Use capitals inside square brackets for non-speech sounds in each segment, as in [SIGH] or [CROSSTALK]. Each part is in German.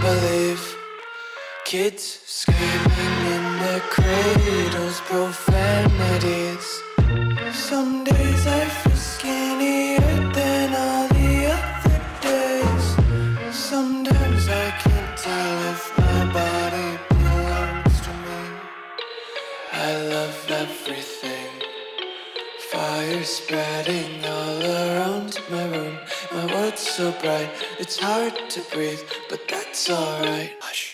believe. Kids screaming in their cradles, profanities. Some days I feel skinnier than all the other days. Sometimes I can't tell if my body belongs to me. I love everything. Fire spreading all around my room. My world's so bright, it's hard to breathe, but it's alright.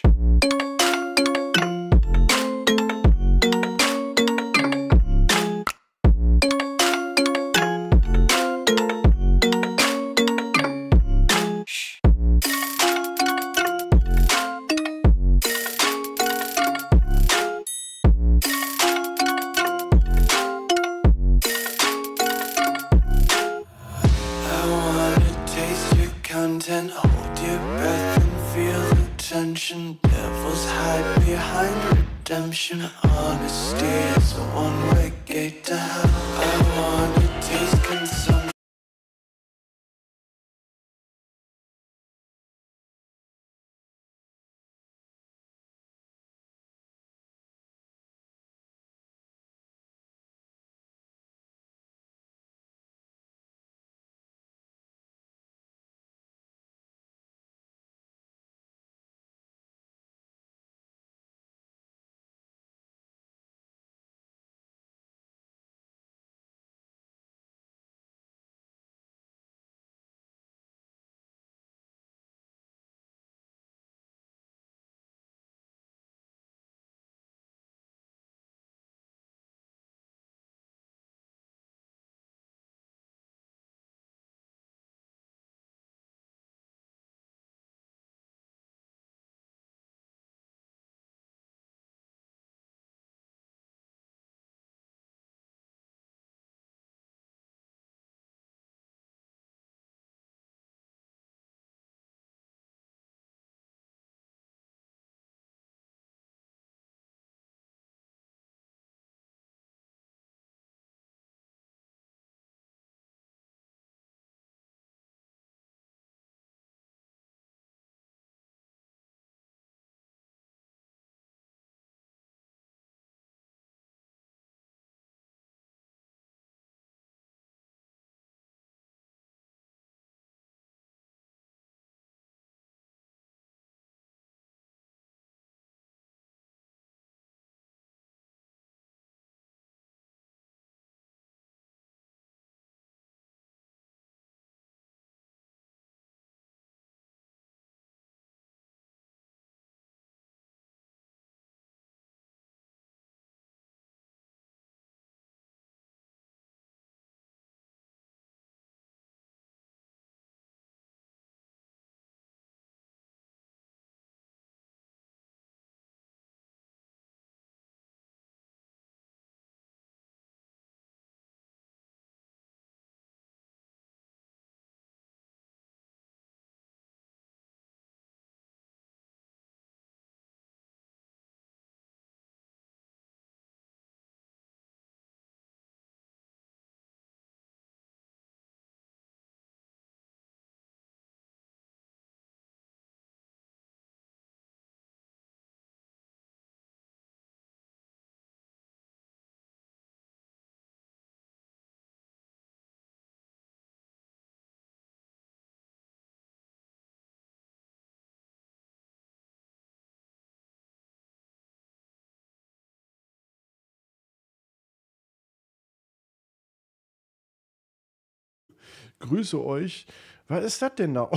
Grüße euch. Was ist das denn da? [LAUGHS]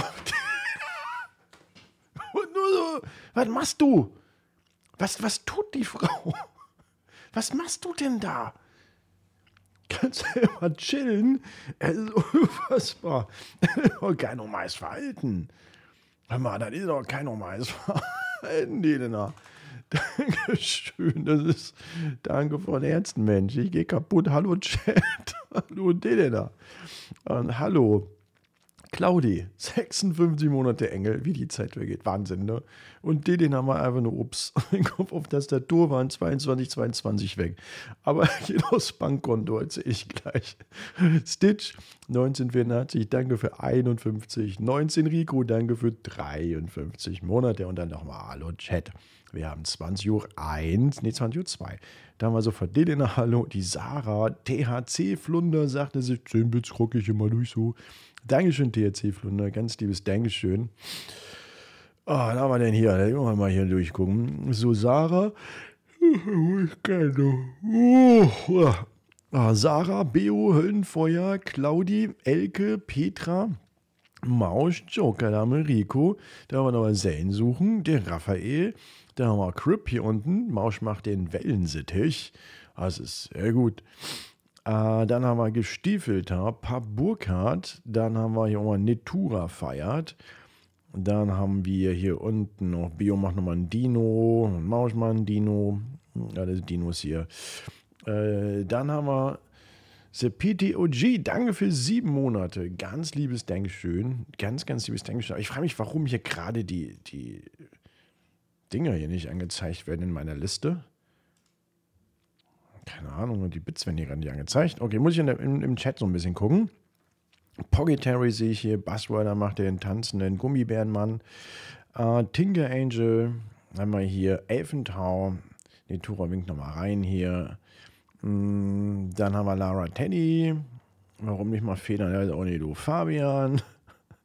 Und nur so, was machst du? Was, was tut die Frau? Was machst du denn da? Kannst du ja mal chillen? Es ist [LAUGHS] unfassbar. Kein normales Verhalten. Hör mal, das ist doch kein normales [LAUGHS] Verhalten, da. Dankeschön, das ist, danke von Herzen, Mensch. Ich gehe kaputt. Hallo Chat. [LAUGHS] Hallo, da. Und hallo. Claudi, 56 Monate Engel, wie die Zeit vergeht. Wahnsinn, ne? Und haben wir einfach nur, ups, [LAUGHS] den Kopf auf Tastatur waren 22, 22 weg. Aber [LAUGHS] geht aufs Bankkonto, erzähl ich gleich. Stitch, 1984, danke für 51. 19 Rico, danke für 53 Monate. Und dann nochmal Hallo Chat. Wir haben 20 Uhr 1, nee, 20 Uhr 2. Da haben wir sofort der [LAUGHS] Hallo. Die Sarah, THC Flunder, sagte sich, 10 Bits krocke ich immer durch so. Dankeschön, THC Flunder, ganz liebes Dankeschön. Oh, was haben wir denn hier? Da wollen wir mal hier durchgucken. So, Sarah. Oh, [LAUGHS] ah, Sarah, Beo, Höllenfeuer, Claudi, Elke, Petra, Mausch, Joker, da wir Rico. Da haben wir nochmal Zane suchen, der Raphael. Da haben wir Crip hier unten. Mausch macht den Wellensittich. Das ist sehr gut. Äh, dann haben wir Gestiefelter, Pap Burkhardt. Dann haben wir hier auch mal Netura feiert. Dann haben wir hier unten noch Bio macht nochmal ein Dino, Mausch mal ein Dino. Ja, das sind Dinos hier. Äh, dann haben wir The PTOG, danke für sieben Monate. Ganz liebes Dankeschön. Ganz, ganz liebes Dankeschön. Aber ich frage mich, warum hier gerade die, die Dinger hier nicht angezeigt werden in meiner Liste. Keine Ahnung, die Bits werden hier gerade nicht angezeigt. Okay, muss ich der, im, im Chat so ein bisschen gucken. Poggetary sehe ich hier. Buzzrider macht den tanzenden Gummibärenmann. Äh, Tinker Angel haben wir hier. Elfentau. Netura winkt nochmal rein hier. Mm, Dann haben wir Lara Teddy. Warum nicht mal Federn? Ja, auch nicht du. Fabian.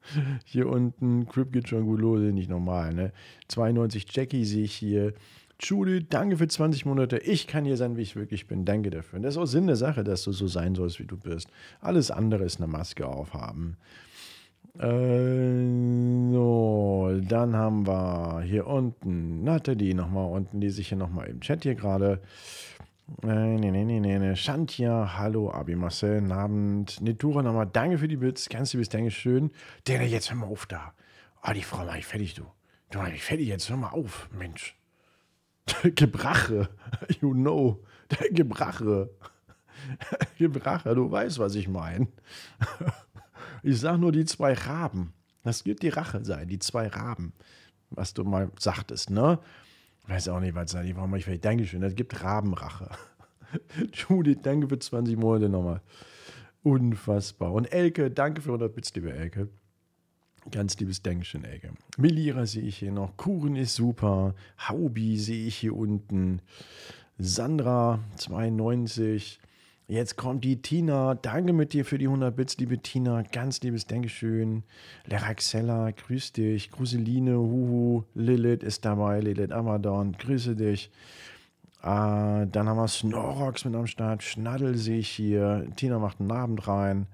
[LAUGHS] Hier unten. Crip geht schon gut los. Nicht normal, ne? 92 Jackie sehe ich hier. Judy, danke für 20 Monate. Ich kann hier sein, wie ich wirklich bin. Danke dafür. Und das ist auch Sinn der Sache, dass du so sein sollst, wie du bist. Alles andere ist eine Maske aufhaben. Äh, so, dann haben wir hier unten Nathalie nochmal unten, die sich hier nochmal im Chat hier gerade. Äh, nee, nee, nee, nee, nee. Shantia, hallo, Abi Marcel, guten Abend. Netura nochmal, danke für die Bits, ganz liebes Dankeschön. Der, jetzt hör mal auf da. Ah, die Frau mach ich fertig, du. Du mach ich fertig, jetzt hör mal auf, Mensch. [LAUGHS] Gebrache, [LAUGHS] you know. Der [LAUGHS] Gebrache. Gebrache, du weißt, was ich meine. Ich sag nur die zwei Raben. Das wird die Rache sein, die zwei Raben. Was du mal sagtest, ne? Weiß auch nicht, was sei. Warum ich vielleicht Dankeschön. Das gibt Rabenrache. [LAUGHS] Judith, danke für 20 Monate nochmal. Unfassbar. Und Elke, danke für 100 Bits, liebe Elke. Ganz liebes Dankeschön, Elke. Melira sehe ich hier noch. Kuchen ist super. Haubi sehe ich hier unten. Sandra, 92. Jetzt kommt die Tina. Danke mit dir für die 100 Bits, liebe Tina. Ganz liebes Dankeschön. Leraxella, grüß dich. Gruseline, Huhu. Lilith ist dabei. Lilith Amadon, grüße dich. Äh, dann haben wir Snorox mit am Start. Schnaddel sehe ich hier. Tina macht einen Abend rein.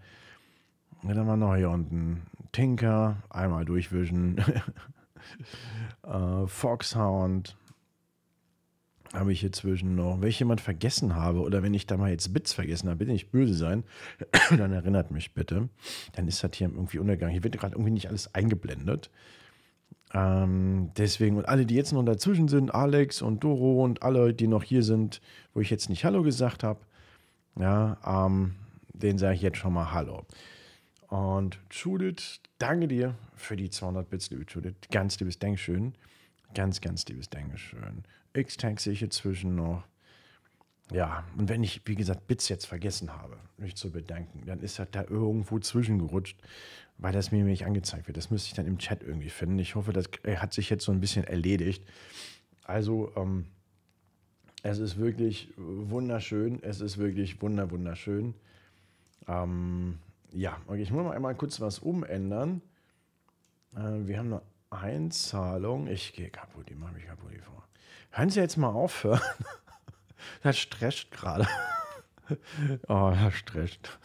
Dann haben wir noch hier unten Tinker. Einmal durchwischen. [LAUGHS] äh, Foxhound habe ich hier zwischen noch. Wenn ich jemand vergessen habe oder wenn ich da mal jetzt Bits vergessen habe, bitte nicht böse sein, [CLEARS THROAT] dann erinnert mich bitte. Dann ist das hier irgendwie untergegangen. Hier wird gerade irgendwie nicht alles eingeblendet. Ähm, deswegen, und alle, die jetzt noch dazwischen sind, Alex und Doro und alle, die noch hier sind, wo ich jetzt nicht Hallo gesagt habe, ja, ähm, denen sage ich jetzt schon mal Hallo. Und Judith, danke dir für die 200 Bits, liebe Judith. Ganz liebes Dankeschön. Ganz, ganz liebes Dankeschön. X-Tag sehe ich hier zwischen noch. Ja, und wenn ich, wie gesagt, Bits jetzt vergessen habe, mich zu bedanken, dann ist das da irgendwo zwischengerutscht, weil das mir nicht angezeigt wird. Das müsste ich dann im Chat irgendwie finden. Ich hoffe, das äh, hat sich jetzt so ein bisschen erledigt. Also, ähm, es ist wirklich wunderschön. Es ist wirklich wunder, wunderschön. Ähm, ja, okay, ich muss mal einmal kurz was umändern. Äh, wir haben eine Einzahlung. Ich gehe kaputt, die mache mich kaputt die vor. Hören Sie jetzt mal aufhören. [LAUGHS] Das stresst gerade. [LAUGHS] Oh, das stresst.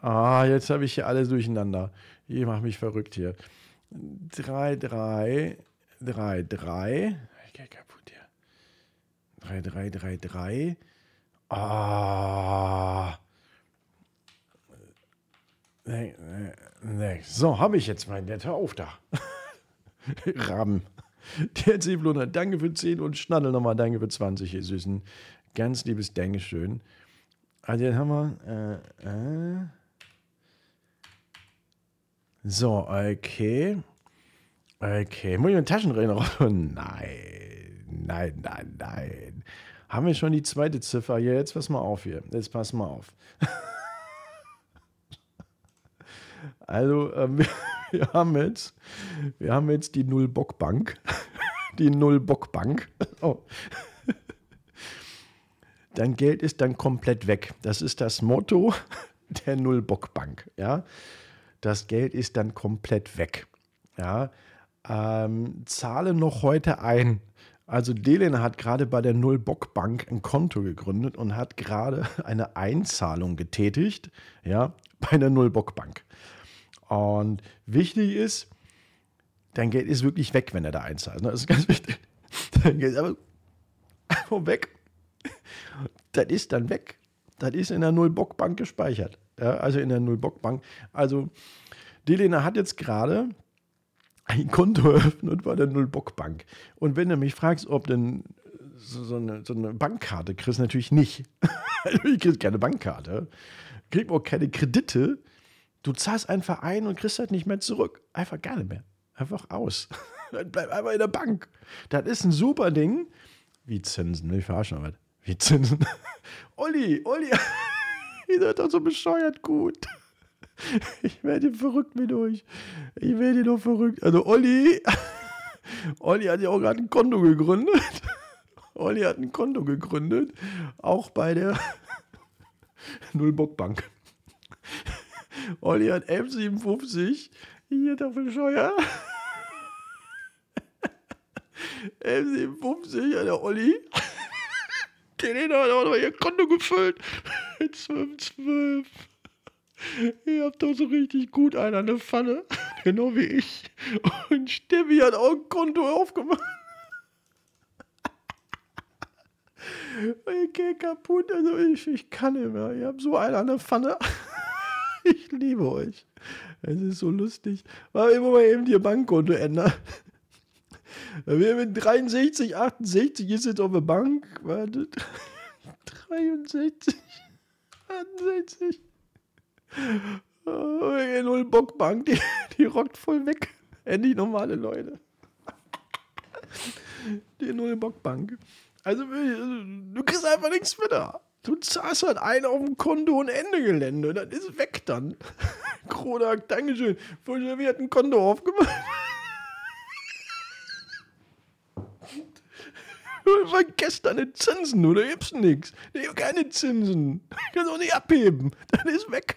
Ah, jetzt habe ich hier alles durcheinander. Ich mache mich verrückt hier. 3, 3, 3, 3. Ich gehe kaputt hier. 3, 3, 3, 3. Ah. Nee, nee, nee. So, habe ich jetzt mein Hör auf da. [LAUGHS] Raben. Der Zebluner, danke für 10 und Schnaddel nochmal, danke für 20, ihr Süßen. Ganz liebes Dankeschön. Also, den haben wir. Äh, äh, So, okay. Okay. Muss ich einen Taschenrechner raus? [LAUGHS] Nein, nein, nein, nein. Haben wir schon die zweite Ziffer hier? Jetzt pass mal auf hier. Jetzt pass mal auf. [LAUGHS] Also, ähm, [LAUGHS] wir, haben jetzt, wir haben jetzt die Null-Bock-Bank. [LAUGHS] Die Null-Bock-Bank. Oh. [LAUGHS] Dein Geld ist dann komplett weg. Das ist das Motto der Null-Bock-Bank. Ja? Das Geld ist dann komplett weg. Ja? Ähm, zahle noch heute ein. Also Delena hat gerade bei der Null-Bock-Bank ein Konto gegründet und hat gerade eine Einzahlung getätigt, ja, bei der Null-Bock-Bank. Und wichtig ist, dein Geld ist wirklich weg, wenn er da einzahlt. Das ist ganz wichtig. [LAUGHS] Dein Geld ist einfach weg. Das ist dann weg. Das ist in der Null-Bock-Bank gespeichert. Ja, also in der Null-Bock-Bank. Also, Delena hat jetzt gerade ein Konto [LAUGHS] eröffnet bei der Null-Bock-Bank. Und wenn du mich fragst, ob denn so, so, eine, so eine Bankkarte kriegst, natürlich nicht. [LAUGHS] ich krieg keine Bankkarte. Krieg auch keine Kredite. Du zahlst einfach ein und kriegst halt nicht mehr zurück. Einfach gar nicht mehr. Einfach aus. [LAUGHS] Bleib einfach in der Bank. Das ist ein super Ding. Wie Zinsen. Ich verarsche mal was. Wie Zinsen. [LAUGHS] Olli, Olli. [LAUGHS] Ihr seid doch so bescheuert gut. Ich werde verrückt mit euch. Ich werde doch verrückt. Also Olli, Olli hat ja auch gerade ein Konto gegründet. Olli hat ein Konto gegründet, auch bei der [LAUGHS] Nullbockbank. [LAUGHS] Olli hat 11,57. Hier bescheuert. 11,57 hat der Olli. [LAUGHS] Den hat auch noch ihr Konto gefüllt. 12,12. Ihr habt doch so richtig gut einen an der Pfanne. Genau wie ich. Und Steffi hat auch ein Konto aufgemacht. Ich gehe kaputt. Also ich, ich kann nicht mehr. Ihr habt so einen an der Pfanne. [LAUGHS] Ich liebe euch. Es ist so lustig. Aber immer mal eben ihr Bankkonto ändern. Wir mit 63, 68 ist jetzt auf der Bank. Wartet. [LAUGHS] 63, 68. Oh, die Null Bockbank, die, die rockt voll weg. Endlich normale Leute. Die Null Bockbank. Also, du kriegst einfach nichts mehr da. Du zahlst halt ein auf dem Konto und Ende Gelände. Das ist weg dann. [LAUGHS] Kronak, Dankeschön. Vorher hat ein Konto aufgemacht. [LAUGHS] War gestern die Zinsen, oder gibt's nix? Ich hab keine Zinsen. [LAUGHS] Kannst auch nicht abheben. Das ist weg.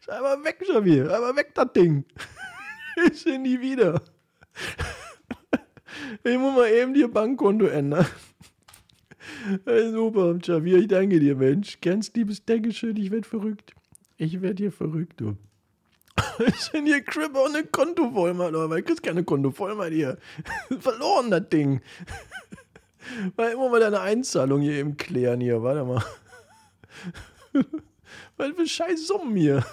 Ist einfach weg, Javier. Einfach weg, das Ding. Ich sehe nie wieder. Ich muss mal eben ihr Bankkonto ändern. [LAUGHS] Hey, super, Javier, ich danke dir, Mensch. Ganz liebes Dankeschön, ich werde verrückt. Ich werde hier verrückt, du. [LAUGHS] Ich bin hier Crip auch eine Konto voll, Mann, aber ich krieg keine Konto voll, Mann, hier. [LAUGHS] Verloren, das Ding. Mal immer mal deine Einzahlung hier eben klären, hier, warte mal. Was für scheiß Summen hier.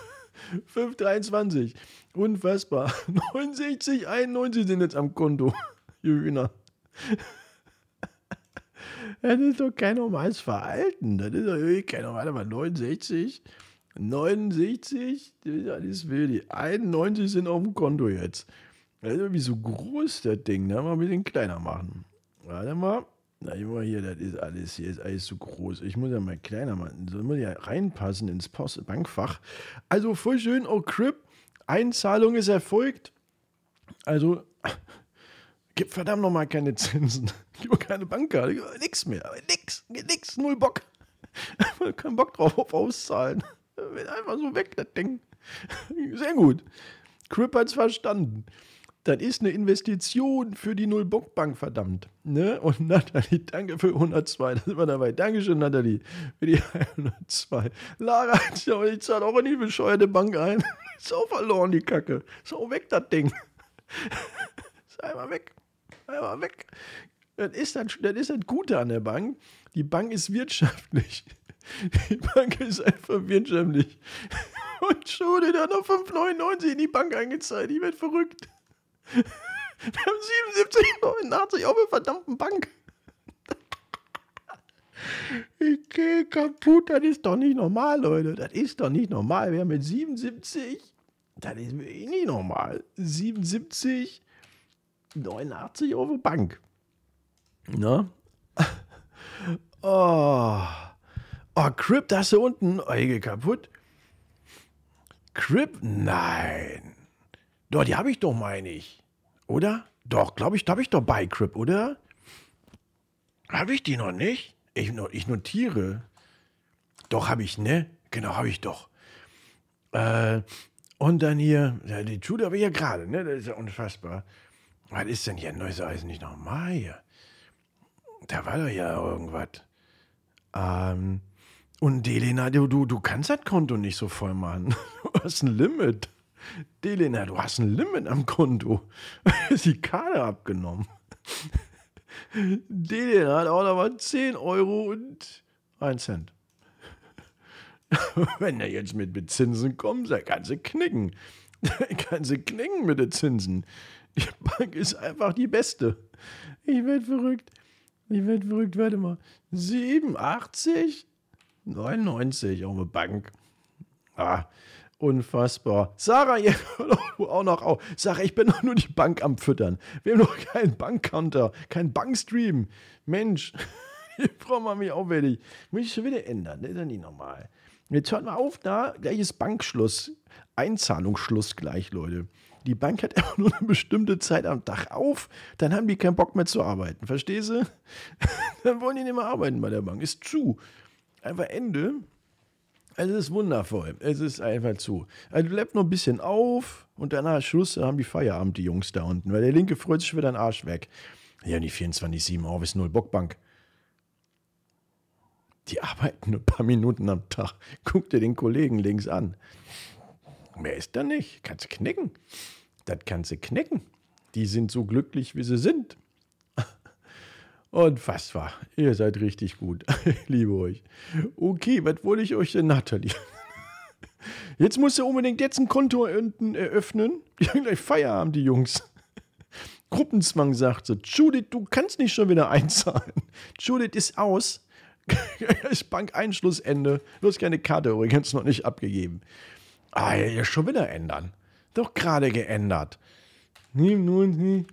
5,23. Unfassbar. 69, 91 sind jetzt am Konto. Hühner. Das ist doch kein normales Verhalten. Das ist doch kein normales. Mal, 69, 69, das ist alles wild. Die 91 sind auf dem Konto jetzt. Das ist irgendwie so groß, das Ding. Da mal ein bisschen kleiner machen. Warte mal. Na, immer hier, das ist alles, hier ist alles so groß. Ich muss ja mal kleiner machen. So muss ja reinpassen ins Post Bankfach. Also voll schön, oh Crip. Einzahlung ist erfolgt. Also, gib verdammt nochmal keine Zinsen. [LAUGHS] Gib keine Bankkarte. Nix mehr. Nix. Nix. Null Bock. [LAUGHS] Kein Bock drauf auf Auszahlen. [LAUGHS] Einfach so weg, das Ding. Sehr gut. Crip hat's verstanden das ist eine Investition für die Null-Bock-Bank, verdammt. Ne? Und Nathalie, danke für 102. Da sind wir dabei. Dankeschön, Nathalie, für die 102. Lara, ich zahle auch in die bescheuerte Bank ein. Ist auch verloren, die Kacke. Ist auch weg, das Ding. Ist einmal weg. Einmal weg. Das ist das, das ist das Gute an der Bank. Die Bank ist wirtschaftlich. Die Bank ist einfach wirtschaftlich. [LAUGHS] Und schon hat noch 5,99 in die Bank eingezahlt. Die wird verrückt. [LAUGHS] Wir haben 77, 89 auf der verdammten Bank. Ich gehe kaputt, das ist doch nicht normal, Leute. Das ist doch nicht normal. Wir haben mit 77 Das ist nicht normal. 77, 89 Euro Bank. Na? [LAUGHS] Oh. Oh, Crip, da hast du unten Euge kaputt. Crip? Nein. Doch, die habe ich doch, meine ich. Oder? Doch, glaube ich, da habe ich doch bei Crip, oder? Habe ich die noch nicht? Ich, ich notiere. Doch, habe ich, ne? Genau, habe ich doch. Äh, und dann hier, ja, die Jude habe ich ja gerade, ne? Das ist ja unfassbar. Was ist denn hier? Neues Eisen nicht normal hier. Da war doch ja irgendwas. Ähm, und Delena, du, du, du kannst das Konto nicht so voll machen. [LAUGHS] Du hast ein Limit. Delena, du hast ein Limit am Konto. [LAUGHS] Ist die Karte abgenommen. Delena hat auch noch mal 10 Euro und 1 Cent. [LAUGHS] Wenn er jetzt mit, Zinsen kommt, dann kann sie knicken. [LAUGHS] Kann sie knicken mit den Zinsen. Die Bank ist einfach die beste. Ich werde verrückt. Ich werde verrückt. Warte mal. 87? 99 auf der Bank. Ah, unfassbar. Sarah, ihr [LAUGHS] auch noch auf. Sarah, ich bin doch nur die Bank am Füttern. Wir haben doch keinen Bankcounter, keinen Bankstream. Mensch, [LAUGHS] die Frau macht mich aufwendig. Muss ich schon wieder ändern, das ist ja nicht normal. Jetzt hört mal auf, da, gleich ist Bankschluss. Einzahlungsschluss gleich, Leute. Die Bank hat [LAUGHS] immer nur eine bestimmte Zeit am Tag auf, dann haben die keinen Bock mehr zu arbeiten. Verstehst du? [LAUGHS] dann wollen die nicht mehr arbeiten bei der Bank. Ist zu. Einfach Ende. Es ist wundervoll. Es ist einfach zu. Also bleibt noch ein bisschen auf und danach Schluss, dann haben die Feierabend, die Jungs da unten. Weil der Linke freut sich wieder den Arsch weg. Ja, die 24-7 auf ist null Bockbank. Die arbeiten nur ein paar Minuten am Tag. Guck dir den Kollegen links an. Mehr ist da nicht. Kannst knicken. Das kannst du knicken. Die sind so glücklich, wie sie sind. [LAUGHS] Unfassbar. Ihr seid richtig gut. Ich [LAUGHS] liebe euch. Okay, was wollte ich euch denn, Nathalie? [LAUGHS] Jetzt musst du unbedingt jetzt ein Konto eröffnen. Die haben gleich Feierabend, die Jungs. Gruppenzwang sagt so, Judith, du kannst nicht schon wieder einzahlen. Judith ist aus. Bankeinschlussende. Du hast keine Karte übrigens noch nicht abgegeben. Ah, ja, schon wieder ändern. Doch gerade geändert. 97,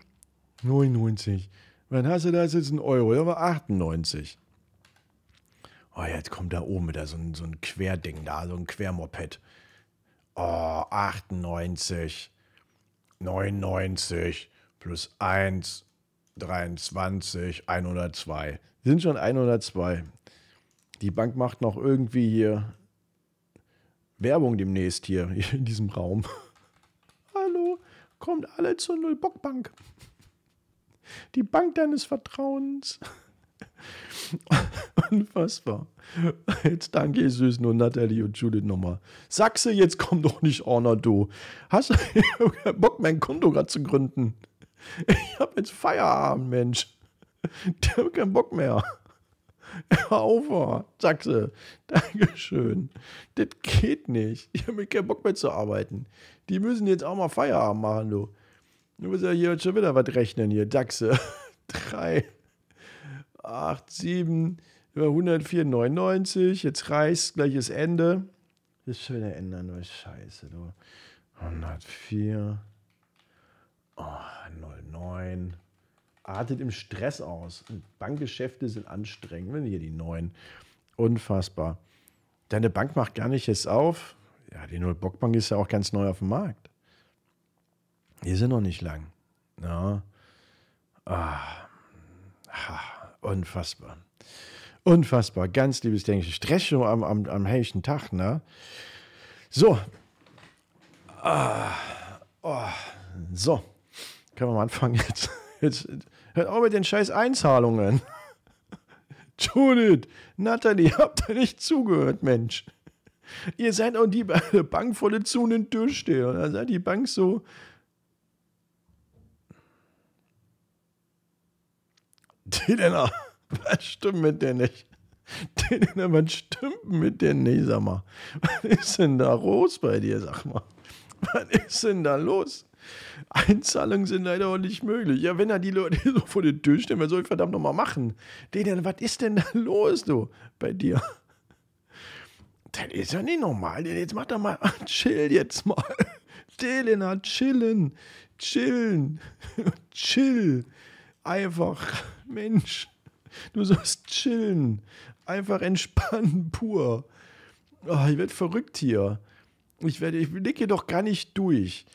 99. Wann hast du das jetzt ein Euro? Ja, war 98. Oh, jetzt kommt da oben wieder so ein, so ein Querding da, so ein Quermoped. Oh, 98, 99 plus 1, 23, 102. Sind schon 102. Die Bank macht noch irgendwie hier Werbung demnächst hier [LAUGHS] in diesem Raum. [LAUGHS] Hallo, kommt alle zur Null-Bock-Bank. Die Bank deines Vertrauens. [LAUGHS] Unfassbar. Jetzt danke ich süß nur Natalie und Judith nochmal. Sachse, jetzt komm doch nicht noch du. Hast du keinen Bock, mein Konto gerade zu gründen? Ich hab jetzt Feierabend, Mensch. Der hat keinen Bock mehr. [LAUGHS] Hör auf, Sachse. Dankeschön. Das geht nicht. Ich habe keinen Bock mehr zu arbeiten. Die müssen jetzt auch mal Feierabend machen, du. Du musst ja hier schon wieder was rechnen hier. Sachse. 3, 8, 7, 104,99. Jetzt reißt gleiches Ende. Das ist schon wieder ändern, du Scheiße, du. 104. Oh, 09 artet im Stress aus. Und Bankgeschäfte sind anstrengend, wenn hier die neuen. Unfassbar. Deine Bank macht gar nicht jetzt auf. Ja, die Null-Bock-Bank ist ja auch ganz neu auf dem Markt. Die sind noch nicht lang. Ja. Ah. Ha. Unfassbar. Unfassbar. Ganz liebes Denken. Stress schon am, am, am helllichen Tag, ne? So. Ah. Oh. So. Können wir mal anfangen jetzt. Jetzt hört auf mit den scheiß Einzahlungen. [LAUGHS] Judith, Natalie, [LAUGHS] habt ihr nicht zugehört, Mensch? Ihr seid auch die [LAUGHS] Bank vor der zu und durchstehen. Dann seid die Bank so. Die denn auch, was stimmt mit der nicht? Die denn auch, was stimmt mit der nicht, sag mal? Was ist denn da los bei dir, sag mal? Was ist denn da los? [LAUGHS] Einzahlungen sind leider auch nicht möglich. Ja, wenn da die Leute [LAUGHS] so vor der Tür stehen, was soll ich verdammt nochmal machen? Denen, was ist denn da [LAUGHS] los, du, bei dir? Das ist ja nicht normal. Jetzt mach doch mal, chill jetzt mal. still, Lena, chillen, chillen, chill. Einfach, Mensch, du sollst chillen. Einfach entspannen, pur. Oh, ich werde verrückt hier. Ich, werde, ich blicke doch gar nicht durch.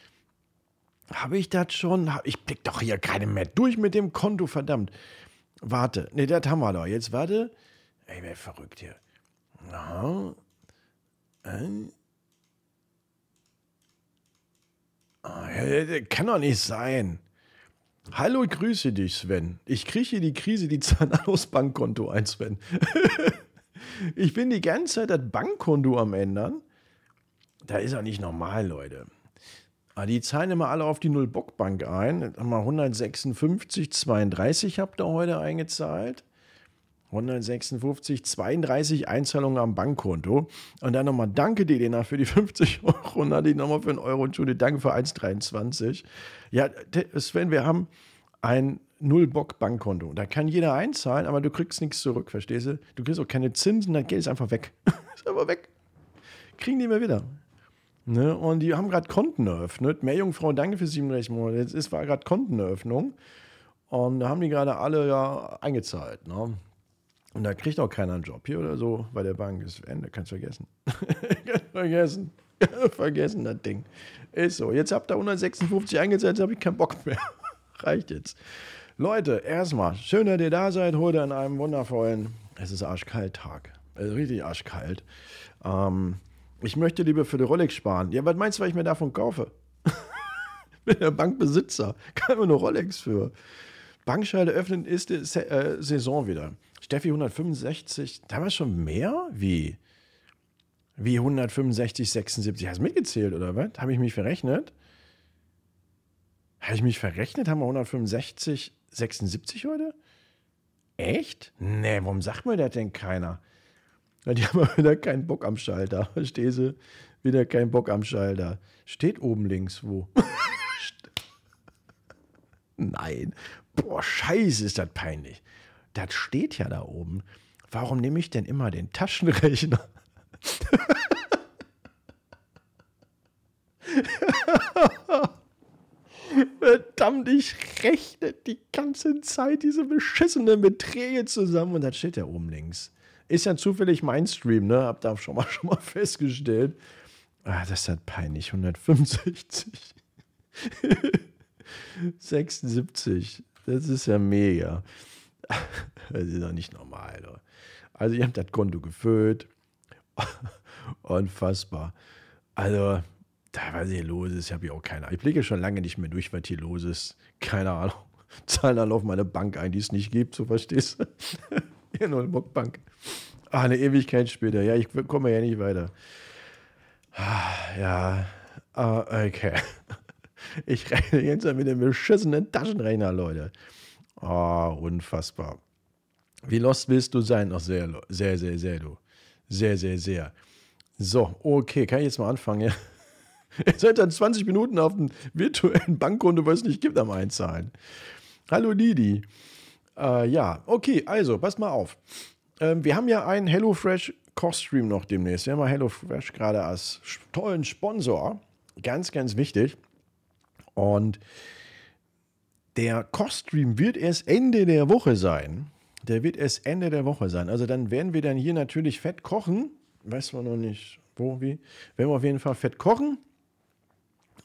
Habe ich das schon? Ich blick doch hier keine mehr durch mit dem Konto, verdammt. Warte, ne, das haben wir doch. Jetzt warte. Ich werde verrückt hier. Na, äh. Kann doch nicht sein. Hallo, grüße dich, Sven. Ich kriege hier die Krise, die zahlen aufs Bankkonto ein, Sven. [LAUGHS] ich bin die ganze Zeit das Bankkonto am ändern. Da ist auch nicht normal, Leute. Aber die zahlen immer alle auf die Null-Bock-Bank ein. Haben wir 156,32 habt ihr heute eingezahlt. 156, 32 Einzahlungen am Bankkonto. Und dann nochmal danke dir, Lena, für die 50 [LAUGHS] Euro. Und dann nochmal für einen Euro. Und Judy, danke für 1,23. Ja, Sven, wir haben ein Null-Bock-Bankkonto. Da kann jeder einzahlen, aber du kriegst nichts zurück, verstehst du? Du kriegst auch keine Zinsen, das Geld ist einfach weg. [LAUGHS] ist einfach weg. Kriegen die mehr wieder. Ne? Und die haben gerade Konten eröffnet. Meerjungfrau, danke für 37 Monate. Jetzt ist, war gerade Konteneröffnung. Und da haben die gerade alle ja eingezahlt. Ne? Und da kriegt auch keiner einen Job hier oder so bei der Bank. Ist Ende, kannst vergessen. [LAUGHS] kannst vergessen. [LAUGHS] vergessen das Ding. Ist so. Jetzt habt ihr 156 eingezahlt, jetzt habe ich keinen Bock mehr. [LAUGHS] Reicht jetzt. Leute, erstmal, schön, dass ihr da seid heute an einem wundervollen, es ist arschkalt Tag. Also richtig arschkalt. Ähm, ich möchte lieber für die Rolex sparen. Ja, was meinst du, was ich mir davon kaufe? [LAUGHS] bin der Bankbesitzer. Kann mir nur Rolex für. Bankscheide öffnen ist die äh, Saison wieder. Steffi 165, da war schon mehr? Wie? Wie 165, 76? Hast du mitgezählt oder was? Habe ich mich verrechnet? Habe ich mich verrechnet? Haben wir 165, 76 heute? Echt? Nee, warum sagt mir das denn keiner? Ja, die haben wieder keinen Bock am Schalter. [LAUGHS] Verstehst du? Wieder keinen Bock am Schalter. Steht oben links wo. [LAUGHS] Nein. Boah, scheiße, ist das peinlich. Das steht ja da oben. Warum nehme ich denn immer den Taschenrechner? [LAUGHS] Verdammt, ich rechne die ganze Zeit diese beschissenen Beträge zusammen und das steht ja oben links. Ist ja zufällig mein Stream, ne? Hab da schon mal, [LAUGHS] schon mal festgestellt. Ah, das ist halt peinlich. 165. 76. [LAUGHS] Das ist ja mega. [LAUGHS] Das ist doch nicht normal. Doch. Also, ihr habt das Konto gefüllt. Unfassbar. Also, da was hier los ist, habe ich auch keine Ahnung. Ich blicke schon lange nicht mehr durch, was hier los ist. Keine Ahnung. Zahlen dann auf meine Bank ein, die es nicht gibt, so verstehst du? Hier nur eine Bockbank. Ah, eine Ewigkeit später. Ja, ich komme ja nicht weiter. Ah, Ja, ah, okay. [LAUGHS] Ich rechne jetzt mit dem beschissenen Taschenrechner, Leute. Oh, unfassbar. Wie lost willst du sein? Noch sehr, sehr, sehr, sehr, du. Sehr, sehr, sehr. So, okay, kann ich jetzt mal anfangen? Ja? [LAUGHS] Ihr seid dann 20 Minuten auf dem virtuellen Bankkonto, was es nicht gibt, am Einzahlen. Hallo Didi. Äh, ja, okay, also, pass mal auf. Ähm, wir haben ja einen HelloFresh Kochstream noch demnächst. Wir haben ja HelloFresh gerade als tollen Sponsor. Ganz, ganz wichtig. Und der Kochstream wird erst Ende der Woche sein. Der wird erst Ende der Woche sein. Also dann werden wir dann hier natürlich fett kochen. Weiß man noch nicht, wo, wie. Werden wir auf jeden Fall fett kochen.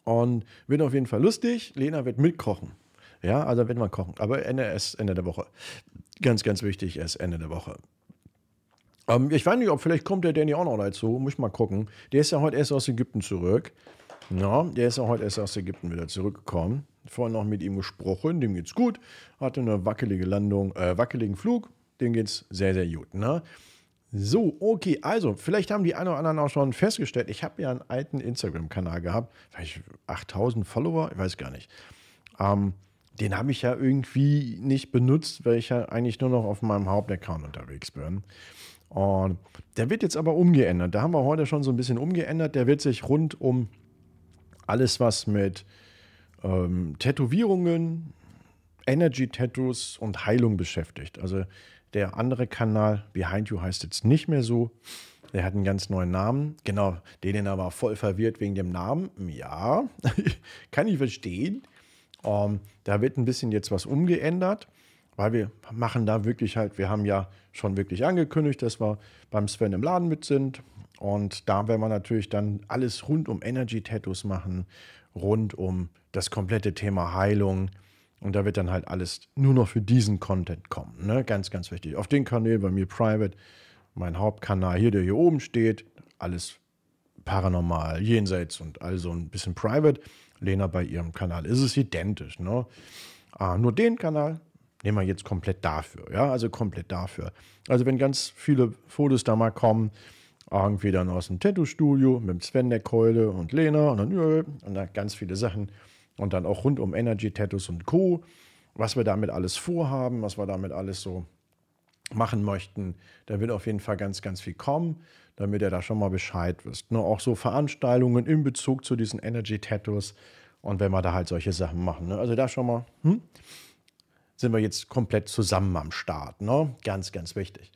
Und wird auf jeden Fall lustig. Lena wird mitkochen. Ja, also werden wir kochen. Aber Ende, erst Ende der Woche. Ganz, ganz wichtig, erst Ende der Woche. Ähm, ich weiß nicht, ob vielleicht kommt der Danny auch noch dazu. Muss ich mal gucken. Der ist ja heute erst aus Ägypten zurück. Ja, der ist ja heute erst aus Ägypten wieder zurückgekommen. Vorhin noch mit ihm gesprochen. Dem geht's gut. Hatte eine wackelige Landung, äh, wackeligen Flug. Dem geht's sehr, sehr gut. Ne? So, okay, also, vielleicht haben die einen oder anderen auch schon festgestellt, ich habe ja einen alten Instagram-Kanal gehabt, vielleicht 8000 Follower, ich weiß gar nicht. Ähm, den habe ich ja irgendwie nicht benutzt, weil ich ja eigentlich nur noch auf meinem Hauptaccount unterwegs bin. Und der wird jetzt aber umgeändert. Da haben wir heute schon so ein bisschen umgeändert. Der wird sich rund um alles, was mit ähm, Tätowierungen, Energy-Tattoos und Heilung beschäftigt. Also der andere Kanal, Behind You, heißt jetzt nicht mehr so. Der hat einen ganz neuen Namen. Genau, den war voll verwirrt wegen dem Namen. Ja, [LAUGHS] kann ich verstehen. Ähm, da wird ein bisschen jetzt was umgeändert, weil wir machen da wirklich halt, wir haben ja schon wirklich angekündigt, dass wir beim Sven im Laden mit sind. Und da werden wir natürlich dann alles rund um Energy Tattoos machen, rund um das komplette Thema Heilung. Und da wird dann halt alles nur noch für diesen Content kommen. Ne? Ganz, ganz wichtig. Auf den Kanal bei mir Private, mein Hauptkanal hier, der hier oben steht, alles paranormal, jenseits und also ein bisschen Private. Lena bei ihrem Kanal ist es identisch. Ne? Ah, nur den Kanal nehmen wir jetzt komplett dafür. Ja, also komplett dafür. Also wenn ganz viele Fotos da mal kommen, irgendwie dann aus dem Tattoo-Studio mit Sven der Keule und Lena und dann, und dann ganz viele Sachen und dann auch rund um Energy Tattoos und Co. Was wir damit alles vorhaben, was wir damit alles so machen möchten, da wird auf jeden Fall ganz, ganz viel kommen, damit ihr da schon mal Bescheid wisst. Ne, auch so Veranstaltungen in Bezug zu diesen Energy Tattoos und wenn wir da halt solche Sachen machen. Ne? Also da schon mal hm, sind wir jetzt komplett zusammen am Start. Ne? Ganz, ganz wichtig.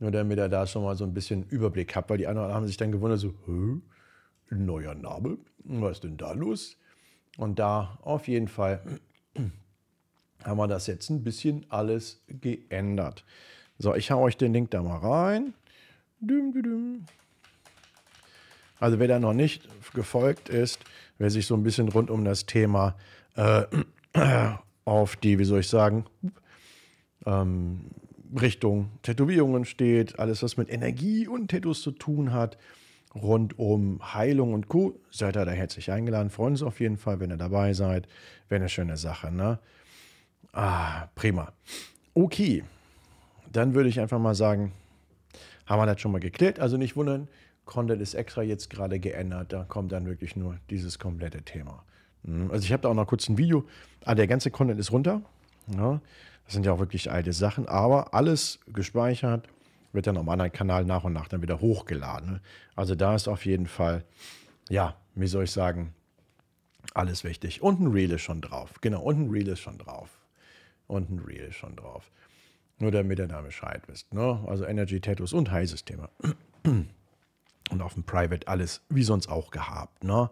Nur damit ihr da schon mal so ein bisschen Überblick habt, weil die anderen haben sich dann gewundert, so, Hä? neuer Name, was ist denn da los? Und da auf jeden Fall [CLEARS THROAT] haben wir das jetzt ein bisschen alles geändert. So, ich hau euch den Link da mal rein. Also wer da noch nicht gefolgt ist, wer sich so ein bisschen rund um das Thema äh, auf die, wie soll ich sagen, ähm, Richtung Tätowierungen steht, alles was mit Energie und Tattoos zu tun hat, rund um Heilung und Co. Seid ihr da herzlich eingeladen. Freuen uns auf jeden Fall, wenn ihr dabei seid. Wäre eine schöne Sache, ne? Ah, prima. Okay, dann würde ich einfach mal sagen, haben wir das schon mal geklärt. Also nicht wundern, Content ist extra jetzt gerade geändert. Da kommt dann wirklich nur dieses komplette Thema. Hm, also ich habe da auch noch kurz ein Video. Ah, der ganze Content ist runter. Ja, das sind ja auch wirklich alte Sachen, aber alles gespeichert, wird dann am anderen Kanal nach und nach dann wieder hochgeladen. Also da ist auf jeden Fall, ja, wie soll ich sagen, alles wichtig. Und ein Reel ist schon drauf. Genau, und ein Reel ist schon drauf. Und ein Reel ist schon drauf. Nur damit ihr da Bescheid wisst. Ne? Also Energy Tattoos und High-Systeme. [CLEARS THROAT] Und auf dem Private alles wie sonst auch gehabt. Ne?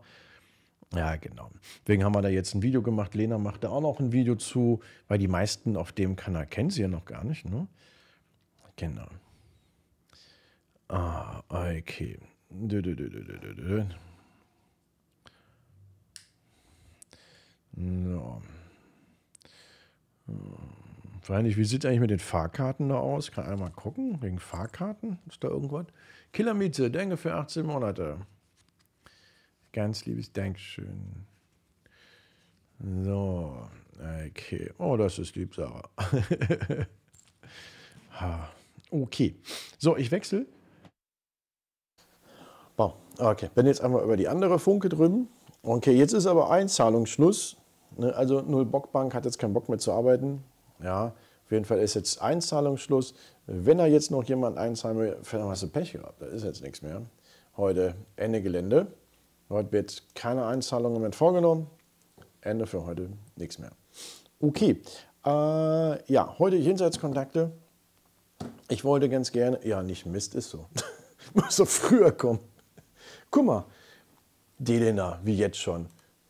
Ja, genau. Deswegen haben wir da jetzt ein Video gemacht. Lena macht da auch noch ein Video zu, weil die meisten auf dem Kanal kennen sie ja noch gar nicht. Ne? Genau. Ah, okay. Du, du, du, so. Hm. wie sieht es eigentlich mit den Fahrkarten da aus? Kann einmal gucken, wegen Fahrkarten? Ist da irgendwas? Killermiete, denke für 18 Monate. Ganz liebes Dankeschön. So, okay. Oh, das ist lieb, Sarah. [LAUGHS] okay. So, ich wechsle. Bon, okay. Bin jetzt einmal über die andere Funke drüben. Okay, jetzt ist aber Einzahlungsschluss. Ne, also Null Bockbank hat jetzt keinen Bock mehr zu arbeiten. Ja, auf jeden Fall ist jetzt Einzahlungsschluss. Wenn er jetzt noch jemand einzahlen will, hast du Pech gehabt. Da ist jetzt nichts mehr. Heute Ende Gelände. Heute wird keine Einzahlungen mehr vorgenommen. Ende für heute, nichts mehr. Okay, äh, ja, heute Jenseitskontakte. Ich wollte ganz gerne, ja, nicht Mist, ist so. [LAUGHS] Muss doch früher kommen. Guck mal, Delena, wie jetzt schon.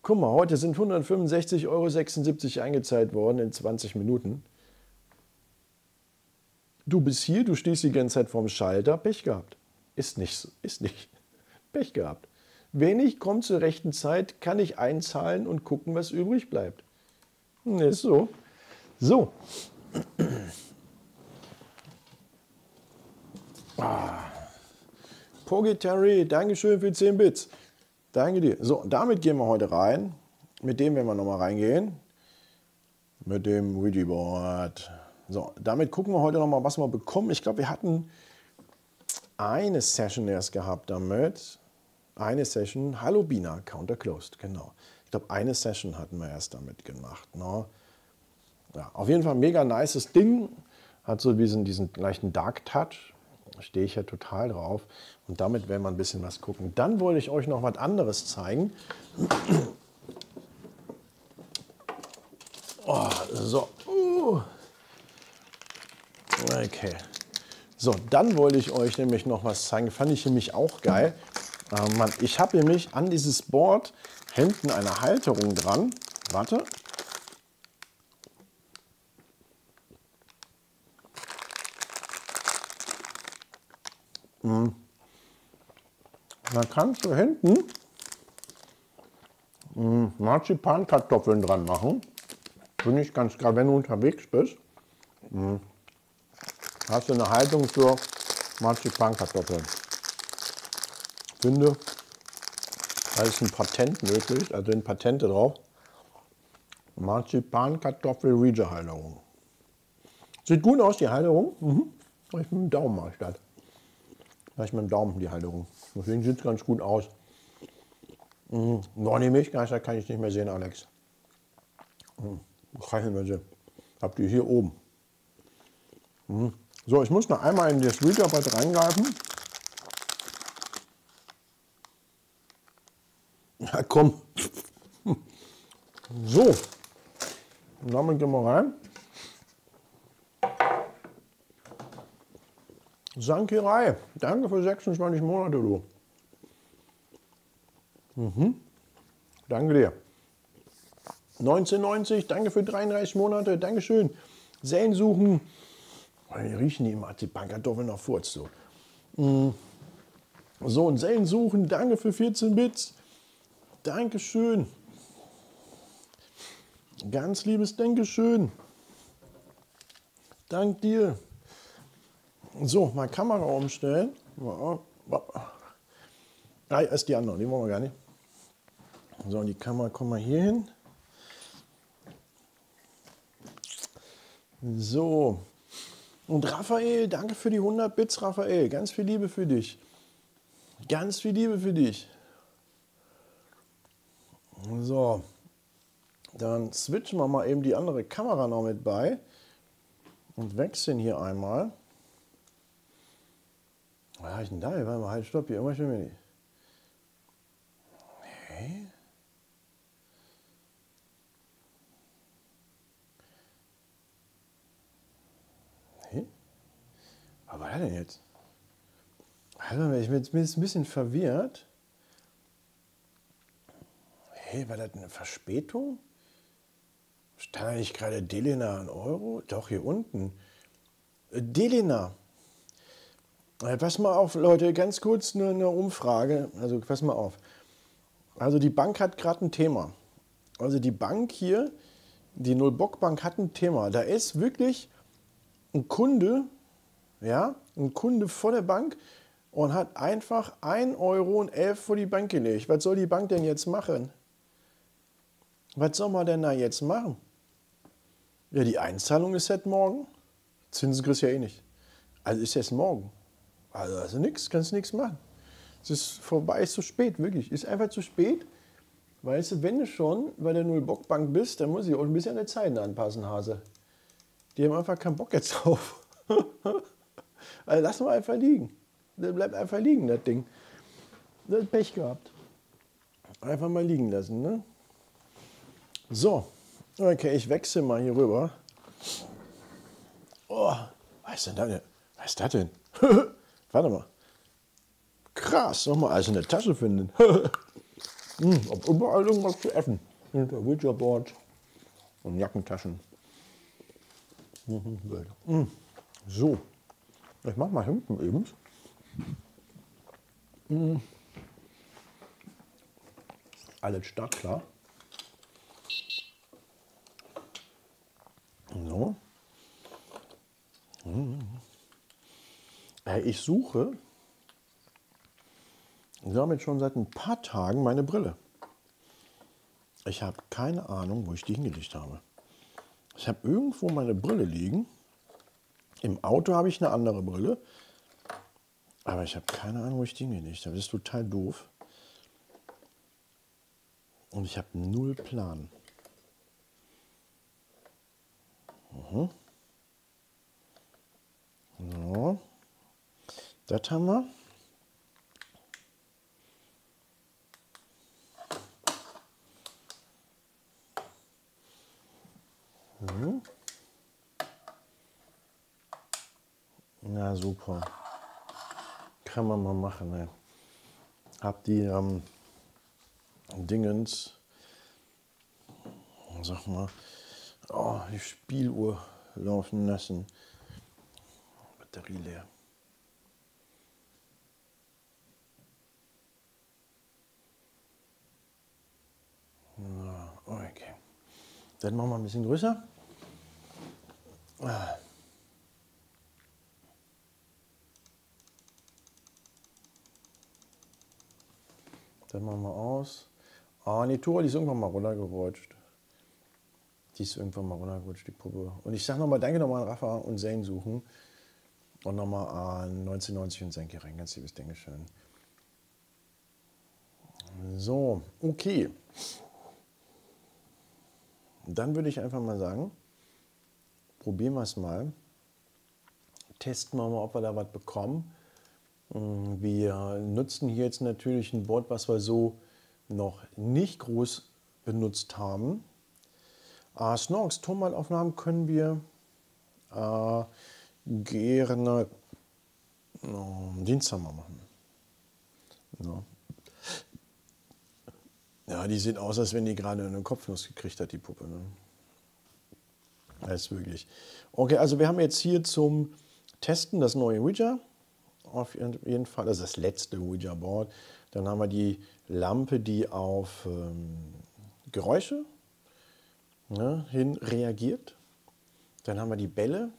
Guck mal, heute sind 165,76 Euro eingezahlt worden in 20 Minuten. Du bist hier, du stehst die ganze Zeit vorm Schalter, Pech gehabt. Ist nicht, ist nicht. [LAUGHS] Pech gehabt. Wenn ich komme zur rechten Zeit, kann ich einzahlen und gucken, was übrig bleibt. Ist so. So. Ah. Terry, Dankeschön für 10 Bits. Danke dir. So, damit gehen wir heute rein. Mit dem werden wir nochmal reingehen. Mit dem Ouija Board. So, damit gucken wir heute nochmal, was wir bekommen. Ich glaube, wir hatten eine Session erst gehabt damit eine Session, Hallo Bina, Counter Closed, genau. Ich glaube, eine Session hatten wir erst damit gemacht. Ne? Ja, auf jeden Fall ein mega nices Ding. Hat so diesen, diesen leichten Dark Touch. Stehe ich ja total drauf. Und damit werden wir ein bisschen was gucken. Dann wollte ich euch noch was anderes zeigen. Oh, so. Uh. Okay. So, dann wollte ich euch nämlich noch was zeigen. Fand ich nämlich auch geil. Äh, Mann, ich habe nämlich an dieses Board hinten eine Halterung dran. Warte. Hm. Da kannst du hinten hm, Marzipankartoffeln dran machen. Finde ich ganz geil, wenn du unterwegs bist. Hm. Hast du eine Haltung für Marzipankartoffeln. Finde, da ist ein Patent möglich, also sind Patente drauf. Marzipankartoffel-Rieger-Halterung. Sieht gut aus, die Halterung. Mhm. Ich mit dem Daumen mal statt. Mach ich mit dem Daumen die Halterung. Deswegen sieht es ganz gut aus. Mhm. Noch die Milchgeister kann ich nicht mehr sehen, Alex. Mhm. Sehen. Habt ihr hier oben. Mhm. So, ich muss noch einmal in das Readerbad reingreifen. Ja, komm. [LAUGHS] So. Und damit gehen wir rein. Sankirei. Danke für 26 Monate, du. Mhm. Danke dir. 1990, danke für 33 Monate, Dankeschön. Sellen suchen. Oh, die riechen die Marzipankartoffeln nach Furz. So. Mm. so, und Sellen suchen, danke für 14 Bits. Dankeschön. Ganz liebes Dankeschön. Dank dir. So, mal Kamera umstellen. Ah, erst die anderen, die wollen wir gar nicht. So, die Kamera kommen wir hier hin. So. Und Raphael, danke für die 100 Bits, Raphael. Ganz viel Liebe für dich. Ganz viel Liebe für dich. So. Dann switchen wir mal eben die andere Kamera noch mit bei und wechseln hier einmal. Was habe ich denn da? Warte mal, halt, stopp, hier, irgendwas stimmt mir nicht. Nee. Nee? Was war denn jetzt? Mal, ich bin jetzt ein bisschen verwirrt. Hey, war das eine Verspätung? Stand nicht gerade Delena ein Euro? Doch, hier unten. Äh, Delena. Äh, Pass mal auf, Leute, ganz kurz nur eine Umfrage. Also pass mal auf. Also die Bank hat gerade ein Thema. Also die Bank hier, die Nullbock-Bank hat ein Thema. Da ist wirklich ein Kunde, ja, ein Kunde vor der Bank und hat einfach 1,11 Euro vor die Bank gelegt. Was soll die Bank denn jetzt machen? Was soll man denn da jetzt machen? Ja, die Einzahlung ist seit morgen. Zinsen kriegst du ja eh nicht. Also ist jetzt morgen. Also, also nichts, kannst nichts machen. Es ist vorbei, ist zu spät, wirklich. Ist einfach zu spät. Weißt du, wenn du schon bei der Null-Bock-Bank bist, dann muss ich auch ein bisschen an die Zeiten anpassen, Hase. Die haben einfach keinen Bock jetzt [LAUGHS] drauf. also lass mal einfach liegen. Das bleibt einfach liegen, das Ding. Das hat Pech gehabt. Einfach mal liegen lassen, ne? So, okay, ich wechsle mal hier rüber. Oh, was ist denn da denn? Was ist das denn? [LAUGHS] Warte mal. Krass, nochmal alles in der Tasche finden. [LAUGHS] hm, ob überall irgendwas zu essen. Hinter Ouija-Board und Jackentaschen. Hm, so, ich mach mal hinten eben. Hm. Alles stark klar. So. Hm. Ich suche damit schon seit ein paar Tagen meine Brille. Ich habe keine Ahnung, wo ich die hingelegt habe. Ich habe irgendwo meine Brille liegen. Im Auto habe ich eine andere Brille. Aber ich habe keine Ahnung, wo ich die hingelegt habe. Das ist total doof. Und ich habe null Plan. Mhm. So. Das haben wir. Mhm. Na super. Kann man mal machen, ne? Hab die ähm, Dingens, sag mal, oh, die Spieluhr laufen lassen. Batterie leer. Okay. Dann machen wir ein bisschen größer. Ah. Dann machen wir aus. Ah, die Tora, die ist irgendwann mal runtergerutscht. Die ist irgendwann mal runtergerutscht, die Puppe. Und ich sag nochmal, danke nochmal an Rafa und Zane suchen. Und nochmal an 1990 und Senke rein. Ganz liebes Dankeschön. So, okay. Dann würde ich einfach mal sagen, probieren wir es mal. Testen wir mal, ob wir da was bekommen. Mm, Wir nutzen hier jetzt natürlich ein Board, was wir so noch nicht groß benutzt haben. Äh, Snorks Tonbandaufnahmen können wir äh, gerne äh, Dienstag mal machen. Ja, die sieht aus, als wenn die gerade eine Kopfnuss gekriegt hat, die Puppe. Ne? Das ist wirklich. Okay, also wir haben jetzt hier zum Testen das neue Ouija. Auf jeden Fall, das ist das letzte Ouija-Board. Dann haben wir die Lampe, die auf ähm, Geräusche ne, hin reagiert. Dann haben wir die Bälle.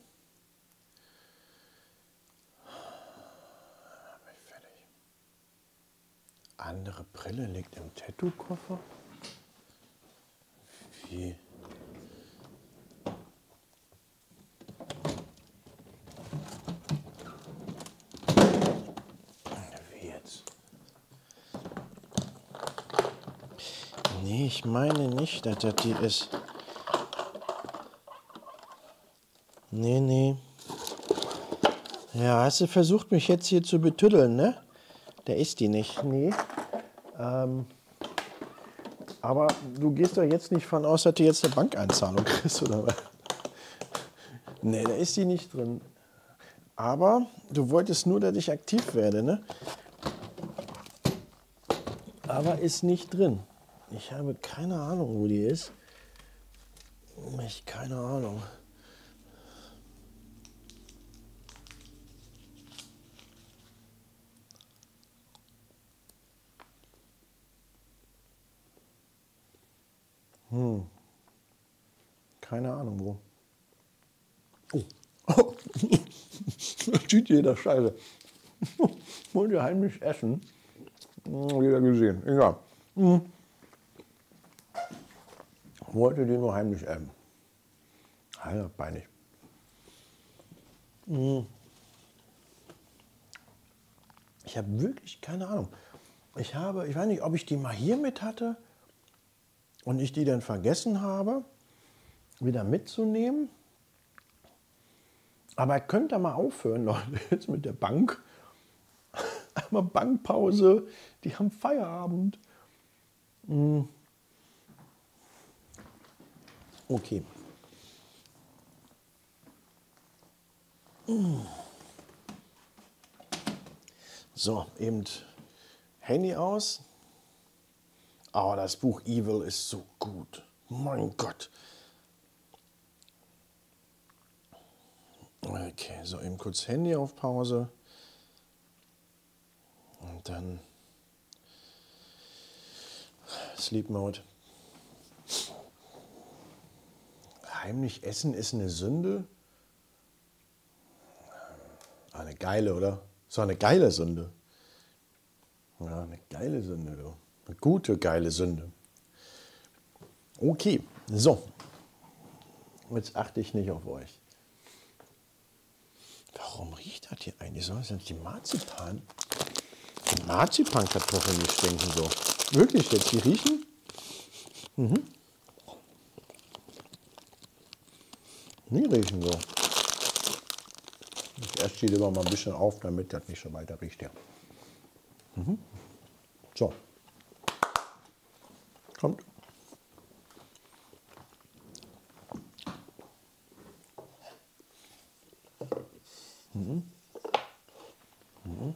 Andere Brille liegt im Tattoo-Koffer. Wie? Wie jetzt? Nee, ich meine nicht, dass das die ist. Nee, nee. Ja, hast du versucht, mich jetzt hier zu betüddeln, ne? Der ist die nicht. Nee. Ähm, aber du gehst doch jetzt nicht von aus, dass du jetzt eine Bankeinzahlung [LAUGHS] kriegst, oder was? Nee, da ist die nicht drin. Aber du wolltest nur, dass ich aktiv werde, ne? Aber ist nicht drin. Ich habe keine Ahnung, wo die ist. Ich keine Ahnung. Hm. Keine Ahnung wo. Oh. oh. Sieht jeder Scheiße. [LAUGHS] Wollt ihr heimlich essen? Hm, Jeder gesehen. Egal. Hm. Wollte die nur heimlich essen. Alter, peinlich. Hm. Ich habe wirklich keine Ahnung. Ich habe, ich weiß nicht, ob ich die mal hier mit hatte und ich die dann vergessen habe, wieder mitzunehmen. Aber könnt ihr mal aufhören, [LAUGHS] Leute, jetzt mit der Bank. [LAUGHS] Einmal Bankpause, die haben Feierabend. Hm. Okay. So, eben Handy aus. Aber das Buch Evil ist so gut. Mein Gott. Okay, so eben kurz Handy auf Pause. Und dann Sleep Mode. Heimlich essen ist eine Sünde. Eine geile, oder? So eine geile Sünde. Ja, eine geile Sünde, du. Gute, geile Sünde. Okay, so. Jetzt achte ich nicht auf euch. Warum riecht das hier eigentlich so? Sind die Marzipan? Die Marzipankartoffeln, die stinken so. Wirklich jetzt, die riechen? Mhm. Die riechen so. Ich die lieber mal ein bisschen auf, damit das nicht so weiter riecht. Ja. Mhm. So. Kommt. Mhm. Mhm.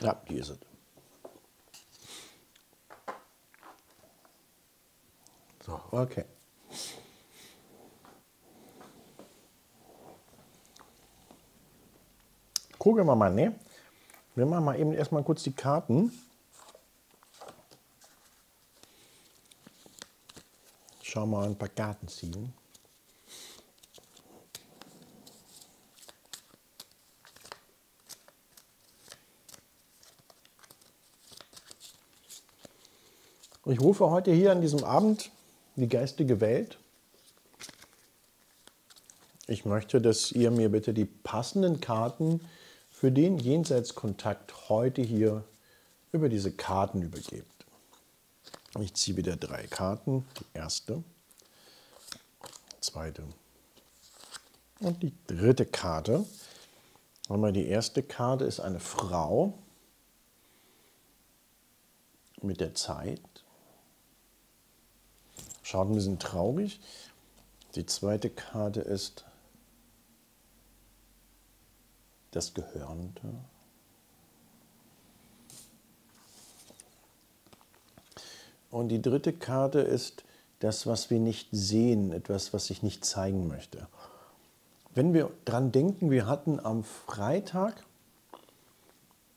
Ja, die ist es. So, okay. Gucken wir mal, ne? Wir machen mal eben erstmal kurz die Karten. Schauen wir mal ein paar Karten ziehen. Ich rufe heute hier an diesem Abend die geistige Welt. Ich möchte, dass ihr mir bitte die passenden Karten für den Jenseitskontakt heute hier über diese Karten übergebt. Ich ziehe wieder drei Karten. Die erste, zweite und die dritte Karte. Einmal die erste Karte ist eine Frau mit der Zeit. Schaut ein bisschen traurig. Die zweite Karte ist das Gehörnte. Und die dritte Karte ist das, was wir nicht sehen, etwas, was ich nicht zeigen möchte. Wenn wir dran denken, wir hatten am Freitag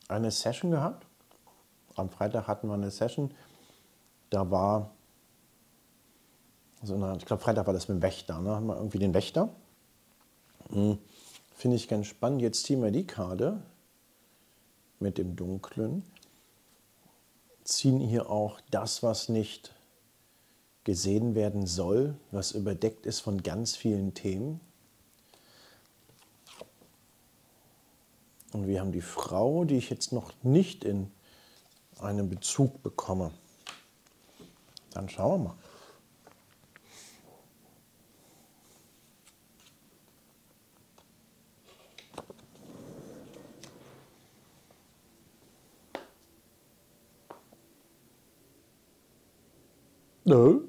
eine Session gehabt. Am Freitag hatten wir eine Session. Da war, also ich glaube, Freitag war das mit dem Wächter. Ne? Haben wir irgendwie den Wächter. Hm. Finde ich ganz spannend. Jetzt ziehen wir die Karte mit dem Dunklen. Ziehen hier auch das, was nicht gesehen werden soll, was überdeckt ist von ganz vielen Themen. Und wir haben die Frau, die ich jetzt noch nicht in einen Bezug bekomme. Dann schauen wir mal. Nö.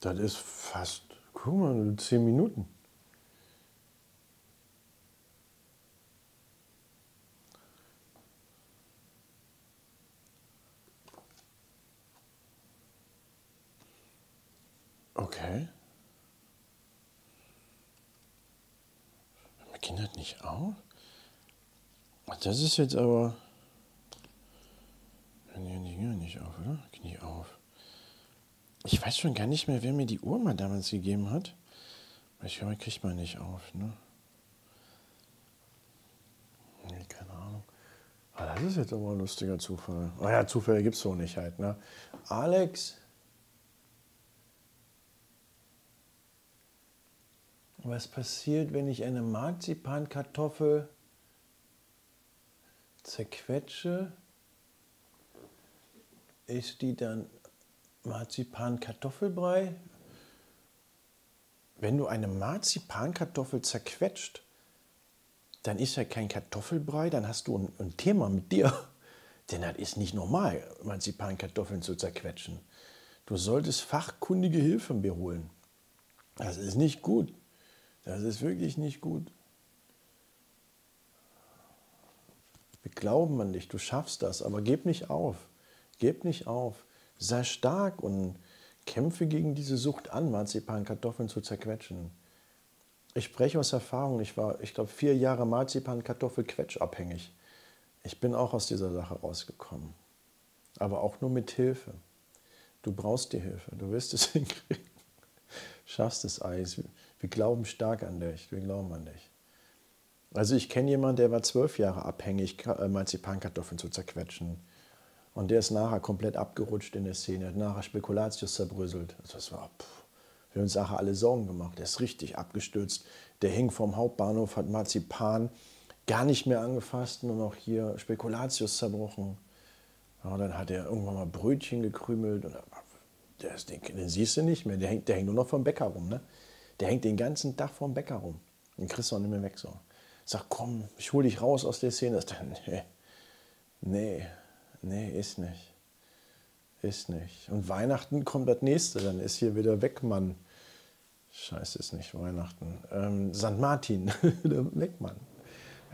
Das ist fast, guck mal, zehn Minuten. Okay. Mir geht das nicht auf? Das ist jetzt aber. Nicht auf, oder? Knie auf. Ich weiß schon gar nicht mehr, wer mir die Uhr mal damals gegeben hat. Ich glaube, kriegt man nicht auf, ne? Nee, keine Ahnung. Aber das ist jetzt aber ein lustiger Zufall. Ah ja, Zufälle gibt es so nicht halt, ne? Alex. Was passiert, wenn ich eine Marzipankartoffel zerquetsche? Ist die dann Marzipan-Kartoffelbrei? Wenn du eine Marzipankartoffel zerquetscht, dann ist ja kein Kartoffelbrei, dann hast du ein, ein Thema mit dir. [LAUGHS] Denn das ist nicht normal, Marzipankartoffeln zu zerquetschen. Du solltest fachkundige Hilfe mir holen. Das ist nicht gut. Das ist wirklich nicht gut. Wir glauben an dich, du schaffst das, aber gib nicht auf. Gib nicht auf. Sei stark und kämpfe gegen diese Sucht an, Marzipankartoffeln zu zerquetschen. Ich spreche aus Erfahrung, ich war, ich glaube, vier Jahre Marzipankartoffel-Quetsch abhängig. Ich bin auch aus dieser Sache rausgekommen. Aber auch nur mit Hilfe. Du brauchst die Hilfe, du wirst es [LAUGHS] hinkriegen. Schaffst es, Eis. Wir glauben stark an dich. Wir glauben an dich. Also ich kenne jemanden, der war zwölf Jahre abhängig, äh, Marzipankartoffeln zu zerquetschen. Und der ist nachher komplett abgerutscht in der Szene, hat nachher Spekulatius zerbröselt. Also das war, pff, wir haben uns nachher alle Sorgen gemacht. Der ist richtig abgestürzt. Der hing vom Hauptbahnhof, hat Marzipan gar nicht mehr angefasst, nur noch hier Spekulatius zerbrochen. Ja, dann hat er irgendwann mal Brötchen gekrümelt. Und der ist, den, den siehst du nicht mehr, der hängt, der hängt nur noch vom Bäcker rum. Ne? Der hängt den ganzen Tag vorm Bäcker rum. Den kriegst du auch nicht mehr weg. So. Sag, komm, ich hol dich raus aus der Szene. Das, nee, Nee, nee, ist nicht. Ist nicht. Und Weihnachten kommt das nächste, dann ist hier wieder Wegmann. Scheiße, ist nicht Weihnachten. Ähm, St. Martin, [LAUGHS] der Wegmann.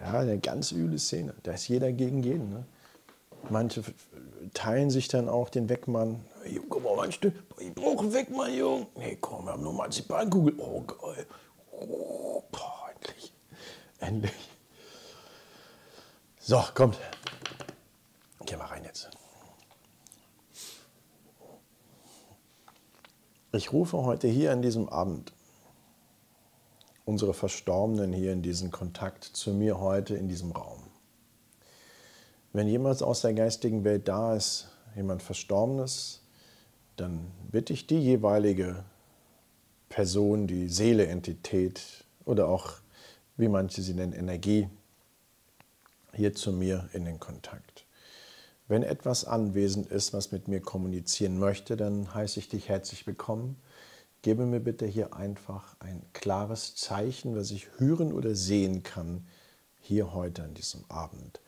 Ja, eine ganz üble Szene. Da ist jeder gegen jeden. Ne? Manche teilen sich dann auch den Wegmann. Hey, guck mal, ein Stück. Ich brauche einen Wegmann, Junge. Nee, komm, wir haben nur Marzipankugel. Oh, geil. Oh, boah, endlich. Endlich. So, kommt. Geh mal rein jetzt. Ich rufe heute hier an diesem Abend unsere Verstorbenen hier in diesen Kontakt zu mir heute in diesem Raum. Wenn jemand aus der geistigen Welt da ist, jemand Verstorbenes, dann bitte ich die jeweilige Person, die Seele, Entität oder auch, wie manche sie nennen, Energie, hier zu mir in den Kontakt. Wenn etwas anwesend ist, was mit mir kommunizieren möchte, dann heiße ich dich herzlich willkommen. Gebe mir bitte hier einfach ein klares Zeichen, was ich hören oder sehen kann, hier heute an diesem Abend.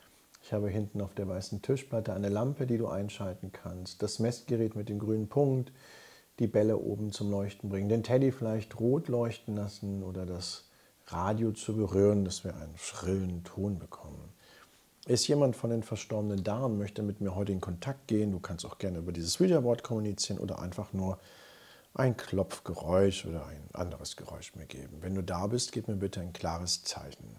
Ich habe hinten auf der weißen Tischplatte eine Lampe, die du einschalten kannst, das Messgerät mit dem grünen Punkt, die Bälle oben zum Leuchten bringen, den Teddy vielleicht rot leuchten lassen oder das Radio zu berühren, dass wir einen schrillen Ton bekommen. Ist jemand von den Verstorbenen da und möchte mit mir heute in Kontakt gehen? Du kannst auch gerne über dieses Ouija-Board kommunizieren oder einfach nur ein Klopfgeräusch oder ein anderes Geräusch mir geben. Wenn du da bist, gib mir bitte ein klares Zeichen.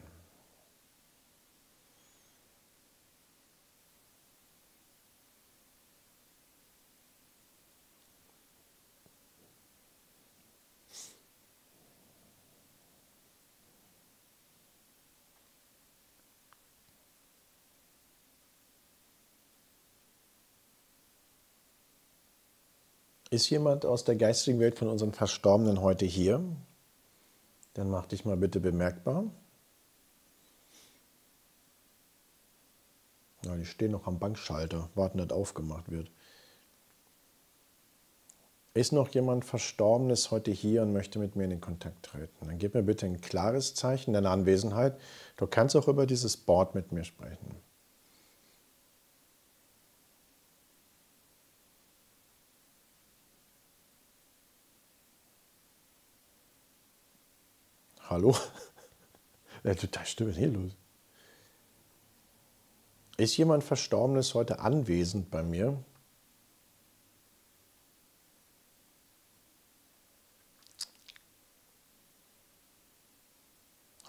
Ist jemand aus der geistigen Welt von unseren Verstorbenen heute hier? Dann mach dich mal bitte bemerkbar. Ja, die stehen noch am Bankschalter, warten, dass aufgemacht wird. Ist noch jemand Verstorbenes heute hier und möchte mit mir in den Kontakt treten? Dann gib mir bitte ein klares Zeichen deiner Anwesenheit. Du kannst auch über dieses Board mit mir sprechen. Hallo? [LAUGHS] Ja, total stimmt, hier los. Ist jemand Verstorbenes heute anwesend bei mir?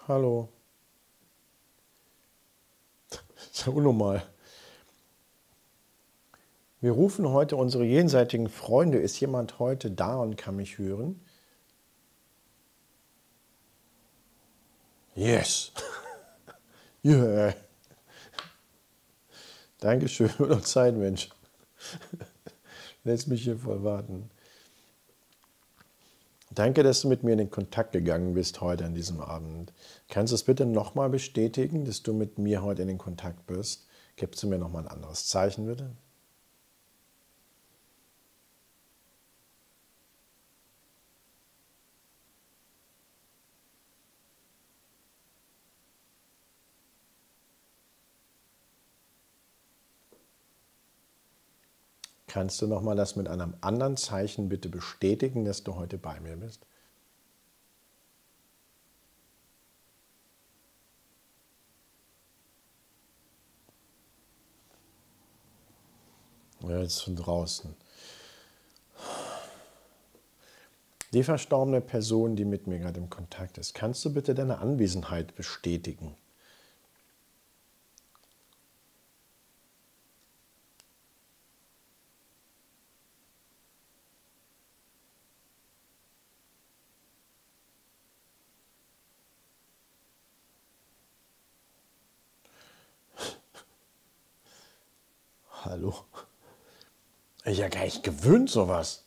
Hallo. [LAUGHS] Das ist ja unnormal. Wir rufen heute unsere jenseitigen Freunde. Ist jemand heute da und kann mich hören? Yes. [LAUGHS] yeah. Dankeschön, [LAUGHS] noch Zeit, Mensch. [LAUGHS] Lässt mich hier voll warten. Danke, dass du mit mir in den Kontakt gegangen bist heute an diesem Abend. Kannst du es bitte nochmal bestätigen, dass du mit mir heute in den Kontakt bist? Gibst du mir nochmal ein anderes Zeichen, bitte? Kannst du nochmal das mit einem anderen Zeichen bitte bestätigen, dass du heute bei mir bist? Ja, jetzt von draußen. Die verstorbene Person, die mit mir gerade im Kontakt ist, kannst du bitte deine Anwesenheit bestätigen? Hallo. Ich ja gar nicht gewöhnt, sowas.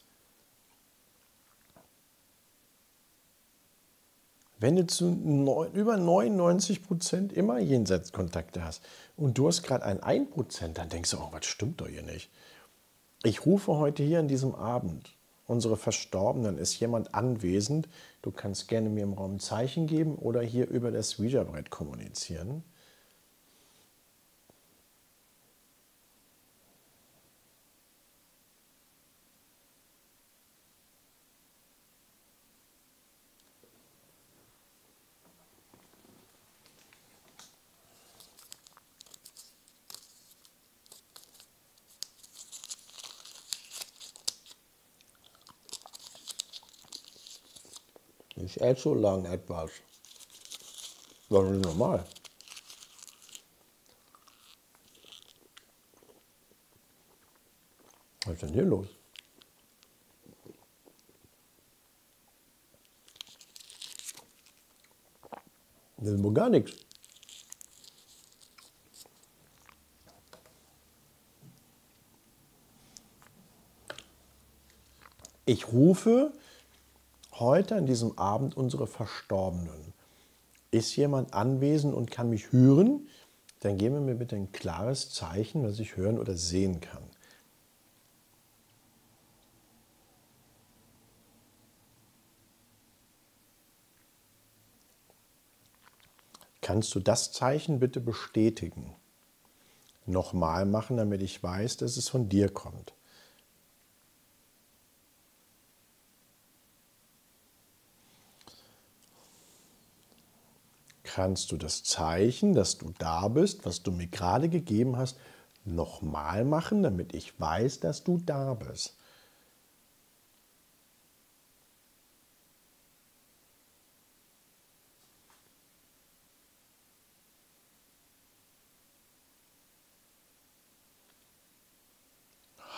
Wenn du zu neun, über 99 Prozent immer Jenseitskontakte hast und du hast gerade ein 1 Prozent, dann denkst du, oh, was stimmt doch hier nicht. Ich rufe heute hier an diesem Abend unsere Verstorbenen. Ist jemand anwesend? Du kannst gerne mir im Raum ein Zeichen geben oder hier über das Ouija-Brett kommunizieren. Nicht allzu lang etwas. Das ist normal. Was ist denn hier los? Das ist wohl gar nichts. Ich rufe heute an diesem Abend unsere Verstorbenen. Ist jemand anwesend und kann mich hören? Dann geben mir bitte ein klares Zeichen, was ich hören oder sehen kann. Kannst du das Zeichen bitte bestätigen? Nochmal machen, damit ich weiß, dass es von dir kommt. Kannst du das Zeichen, dass du da bist, was du mir gerade gegeben hast, nochmal machen, damit ich weiß, dass du da bist?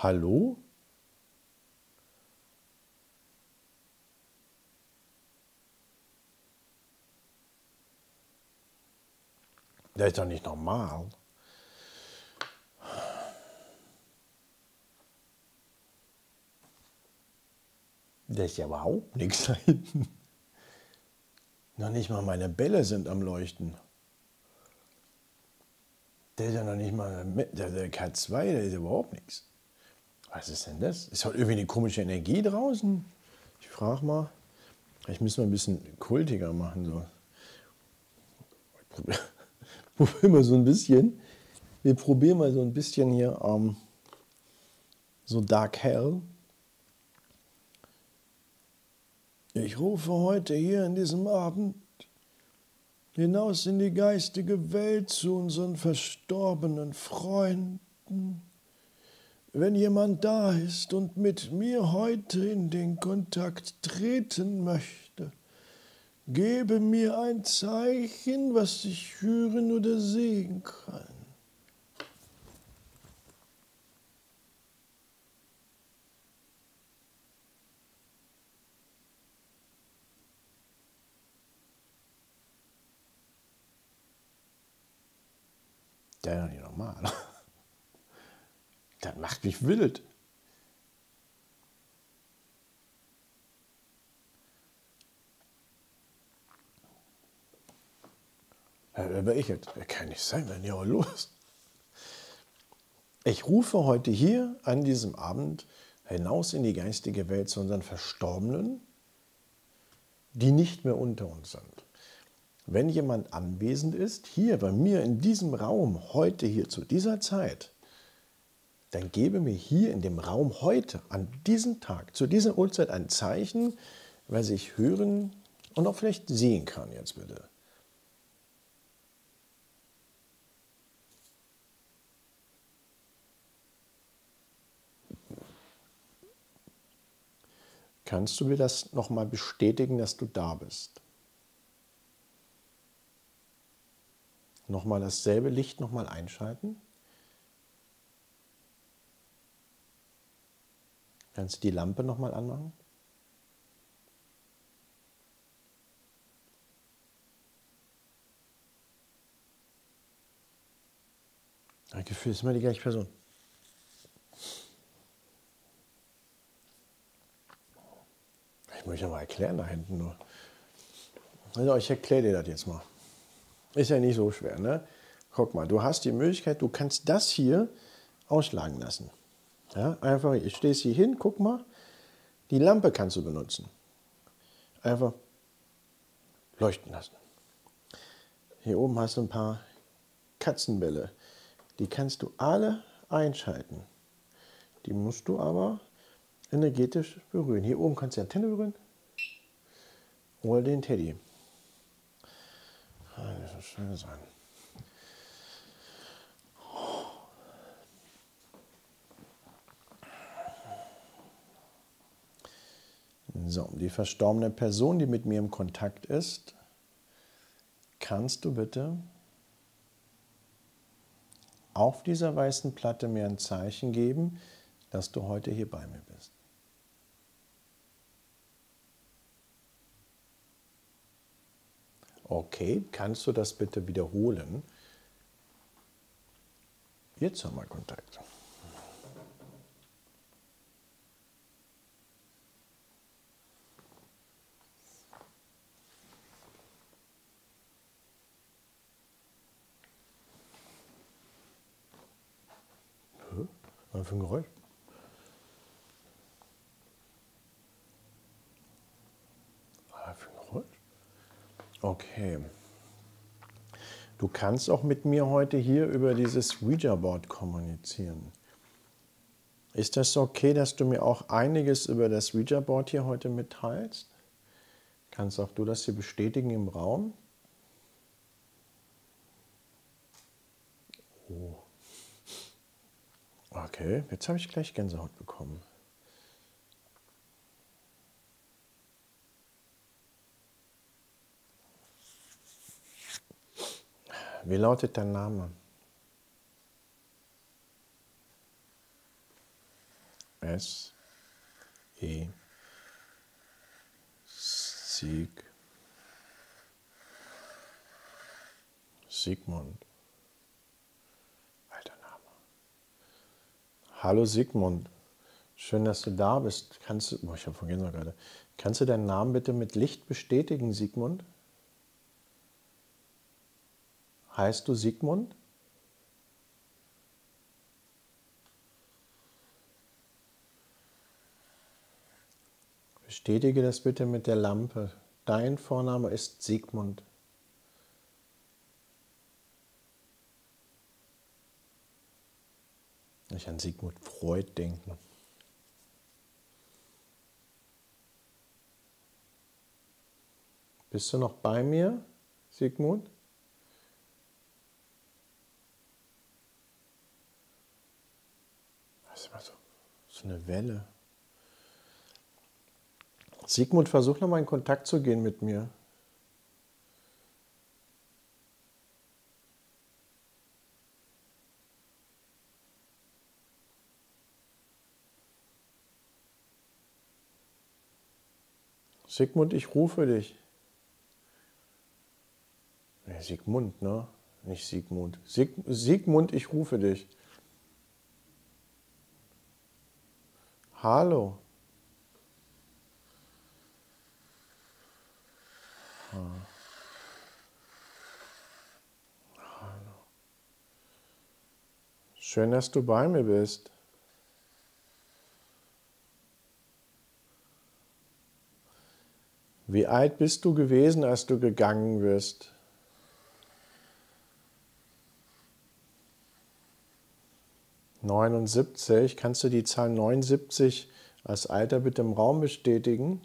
Hallo? Das ist doch nicht normal. Das ist ja überhaupt nichts da hinten. Noch nicht mal meine Bälle sind am Leuchten. Der ist ja noch nicht mal der, der K2, der ist überhaupt nichts. Was ist denn das? Ist halt irgendwie eine komische Energie draußen? Ich frage mal. Ich muss mal ein bisschen kultiger machen. So. Ich probiere probier mal so ein bisschen. Wir probieren mal so ein bisschen hier ähm, so Dark Hell. Ich rufe heute hier an diesem Abend hinaus in die geistige Welt zu unseren verstorbenen Freunden. Wenn jemand da ist und mit mir heute in den Kontakt treten möchte, gebe mir ein Zeichen, was ich hören oder sehen kann. Der ist doch nicht normal. [LAUGHS] Das macht mich wild. Wer bin ich jetzt? Kann nicht sein, wenn ja los. Ich rufe heute hier an diesem Abend hinaus in die geistige Welt zu unseren Verstorbenen, die nicht mehr unter uns sind. Wenn jemand anwesend ist, hier bei mir in diesem Raum, heute hier zu dieser Zeit, dann gebe mir hier in dem Raum heute, an diesem Tag, zu dieser Uhrzeit ein Zeichen, was ich hören und auch vielleicht sehen kann jetzt bitte. Kannst du mir das nochmal bestätigen, dass du da bist? Nochmal dasselbe Licht nochmal einschalten. Kannst du die Lampe nochmal anmachen? Gefühl ist immer die gleiche Person. Ich möchte mal erklären da hinten nur. Also ich erkläre dir das jetzt mal. Ist ja nicht so schwer, ne? Guck mal, du hast die Möglichkeit, du kannst das hier ausschlagen lassen. Ja, einfach, ich stehst hier hin, guck mal, die Lampe kannst du benutzen. Einfach leuchten lassen. Hier oben hast du ein paar Katzenbälle. Die kannst du alle einschalten. Die musst du aber energetisch berühren. Hier oben kannst du die Antenne berühren. Oder den Teddy. Ah, das schön sein. So, die verstorbene Person, die mit mir im Kontakt ist, kannst du bitte auf dieser weißen Platte mir ein Zeichen geben, dass du heute hier bei mir bist. Okay, kannst du das bitte wiederholen? Jetzt haben wir Kontakt. Was für ein Geräusch? Was für ein Geräusch? Okay. Du kannst auch mit mir heute hier über dieses Ouija-Board kommunizieren. Ist das okay, dass du mir auch einiges über das Ouija-Board hier heute mitteilst? Kannst auch du das hier bestätigen im Raum? Oh. Okay, jetzt habe ich gleich Gänsehaut bekommen. Wie lautet dein Name? S. E. Sieg. Sigmund. Alter Name. Hallo Sigmund. Schön, dass du da bist. Kannst du, boah, ich habe vergessen gerade. Kannst du deinen Namen bitte mit Licht bestätigen, Sigmund? Heißt du Sigmund? Bestätige das bitte mit der Lampe. Dein Vorname ist Sigmund. Nicht an Sigmund Freud denken. Bist du noch bei mir, Sigmund? Das ist so, so eine Welle. Sigmund, versuch nochmal in Kontakt zu gehen mit mir. Sigmund, ich rufe dich. Sigmund, ne? Nicht Sigmund. Sig Sigmund, ich rufe dich. Hallo. Hallo. Schön, dass du bei mir bist. Wie alt bist du gewesen, als du gegangen bist? Neunundsiebzig. Kannst du die Zahl 79 als Alter bitte im Raum bestätigen?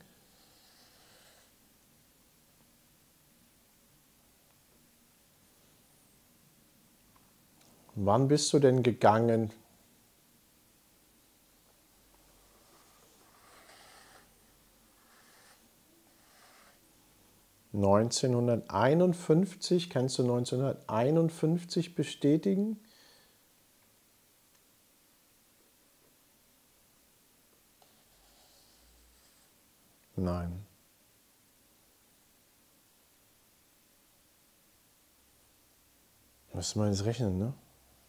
Wann bist du denn gegangen? Neunzehnhunderteinundfünfzig, kannst du 1951 bestätigen? Nein. Müssen wir jetzt rechnen, ne?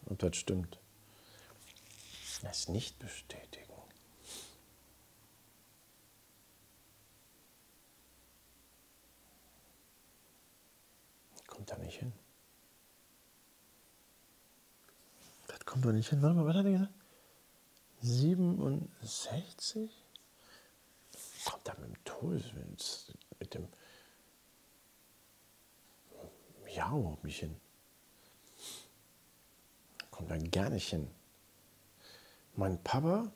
Ob das stimmt. Das nicht bestätigen. Kommt da nicht hin. Das kommt doch nicht hin. Warte mal, was hat er gesagt? 67? Kommt da mit dem Todeswillen, mit dem Ja überhaupt nicht hin kommt da gar nicht hin. Mein Papa,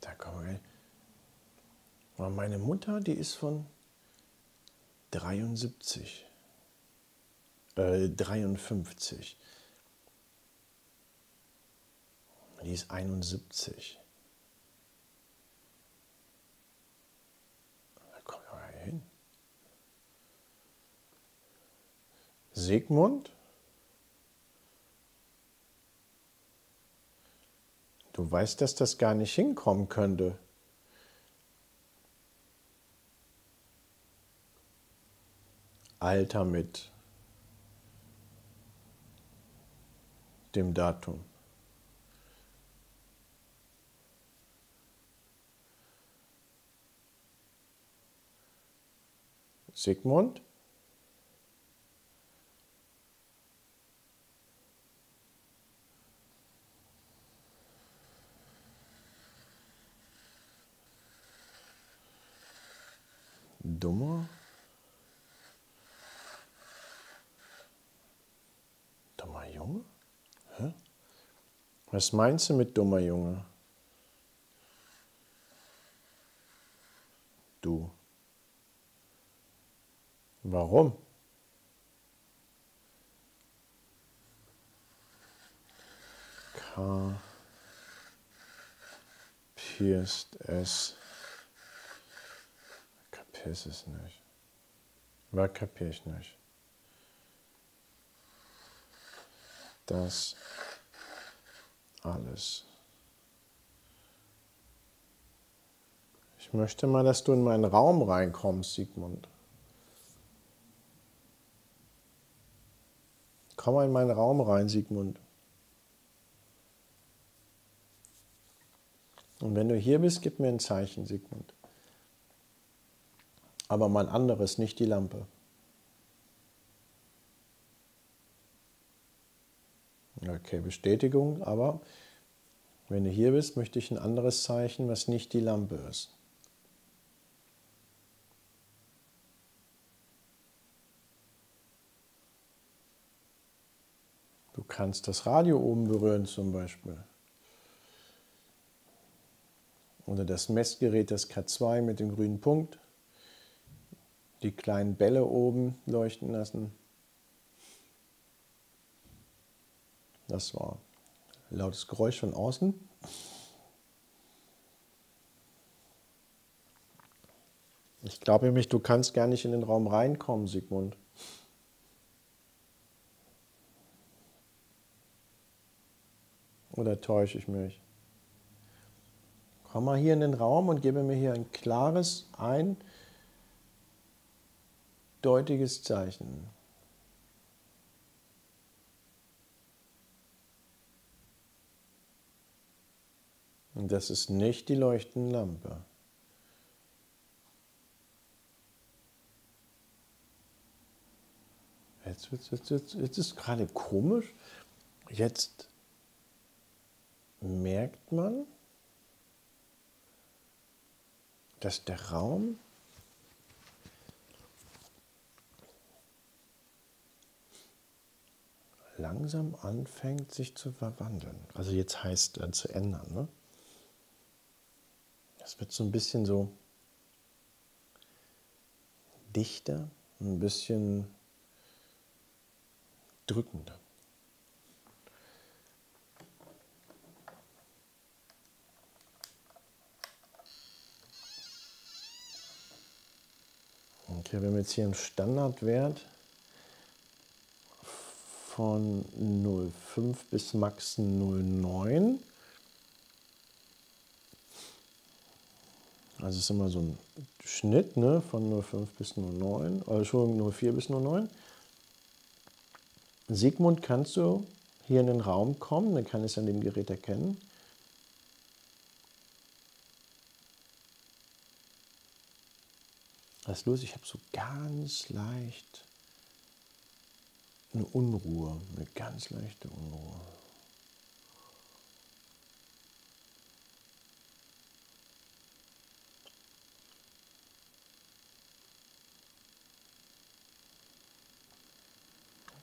da kommen wir hin. Meine Mutter, die ist von 73, äh, 53. Die ist 71. Da kommt er hin. Sigmund Du weißt, dass das gar nicht hinkommen könnte. Alter mit dem Datum. Sigmund? Dummer? Dummer Junge? Hä? Was meinst du mit dummer Junge? Du. Warum? Kapierst es. Kapierst es nicht. Was kapier ich nicht? Das alles. Ich möchte mal, dass du in meinen Raum reinkommst, Sigmund. Komm mal in meinen Raum rein, Sigmund. Und wenn du hier bist, gib mir ein Zeichen, Sigmund. Aber mal ein anderes, nicht die Lampe. Okay, Bestätigung, aber wenn du hier bist, möchte ich ein anderes Zeichen, was nicht die Lampe ist. Du kannst das Radio oben berühren zum Beispiel. Oder das Messgerät, das K2 mit dem grünen Punkt. Die kleinen Bälle oben leuchten lassen. Das war ein lautes Geräusch von außen. Ich glaube nämlich, du kannst gar nicht in den Raum reinkommen, Sigmund. Oder täusche ich mich? Komm mal hier in den Raum und gebe mir hier ein klares, eindeutiges Zeichen. Und das ist nicht die leuchtende Lampe. Jetzt, jetzt, jetzt, jetzt, jetzt ist gerade komisch. Jetzt merkt man, dass der Raum langsam anfängt, sich zu verwandeln. Also jetzt heißt äh, zu ändern. Ne? Es wird so ein bisschen so dichter, ein bisschen drückender. Okay, wir haben jetzt hier einen Standardwert von 0,5 bis max 0,9. Also ist immer so ein Schnitt ne, von 0,5 bis 0,9, oder Entschuldigung, 0,4 bis 0,9. Sigmund, kannst du hier in den Raum kommen? Dann kann ich es an dem Gerät erkennen. Was ist los? Ich habe so ganz leicht eine Unruhe, eine ganz leichte Unruhe.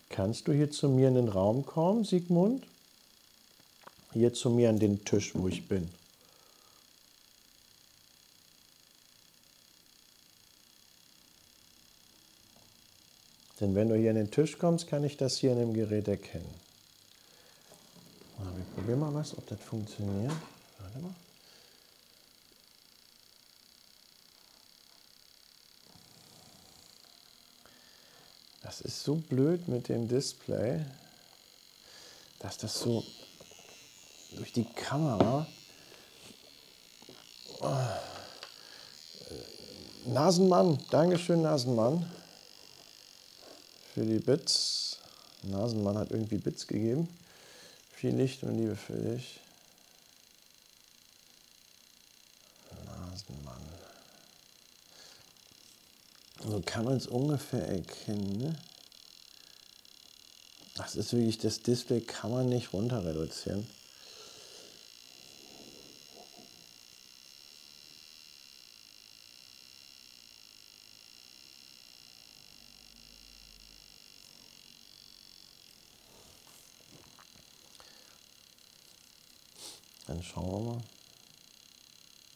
Kannst du hier zu mir in den Raum kommen, Sigmund? Hier zu mir an den Tisch, wo ich bin. Denn wenn du hier an den Tisch kommst, kann ich das hier in dem Gerät erkennen. wir probieren mal was, ob das funktioniert. Warte mal. Das ist so blöd mit dem Display, dass das so durch die Kamera. Ah. Nasenmann, Dankeschön, Nasenmann, für die Bits. Nasenmann hat irgendwie Bits gegeben. Viel Licht und Liebe für dich. Nasenmann. So kann man es ungefähr erkennen. Ne? Das ist wirklich, das Display kann man nicht runter reduzieren. Dann schauen wir mal.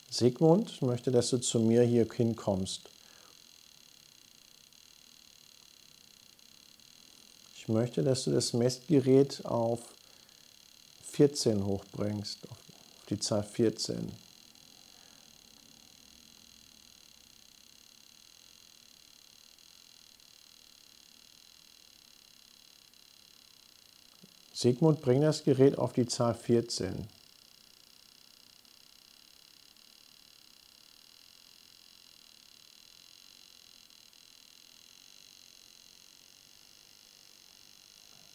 Sigmund, ich möchte, dass du zu mir hier hinkommst. Ich möchte, dass du das Messgerät auf 14 hochbringst, auf die Zahl 14. Sigmund, bring das Gerät auf die Zahl 14.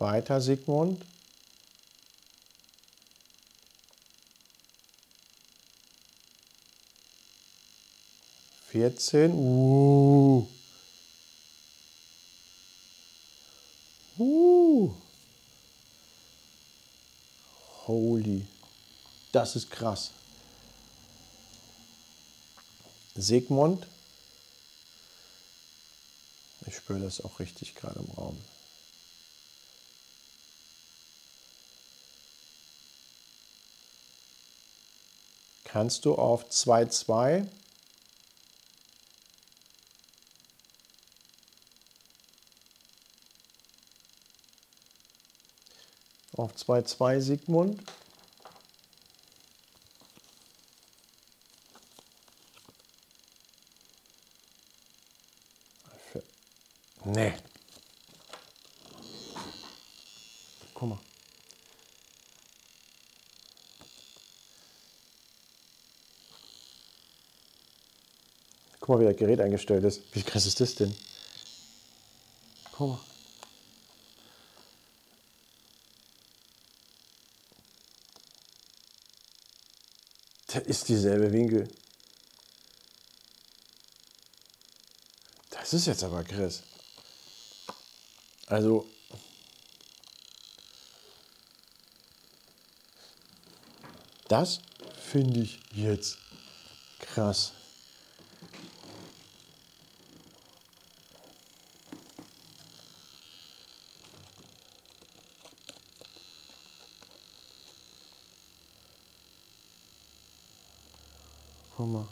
Weiter, Sigmund. Vierzehn. Uh. Uh. Holy. Das ist krass. Sigmund. Ich spüre das auch richtig gerade im Raum. Kannst du auf 2,2 auf 2,2 Sigmund Nee. Guck mal. Guck mal, wie das Gerät eingestellt ist. Wie krass ist das denn? Guck mal. Das ist dieselbe Winkel. Das ist jetzt aber krass. Also. Das finde ich jetzt krass. Guck mal.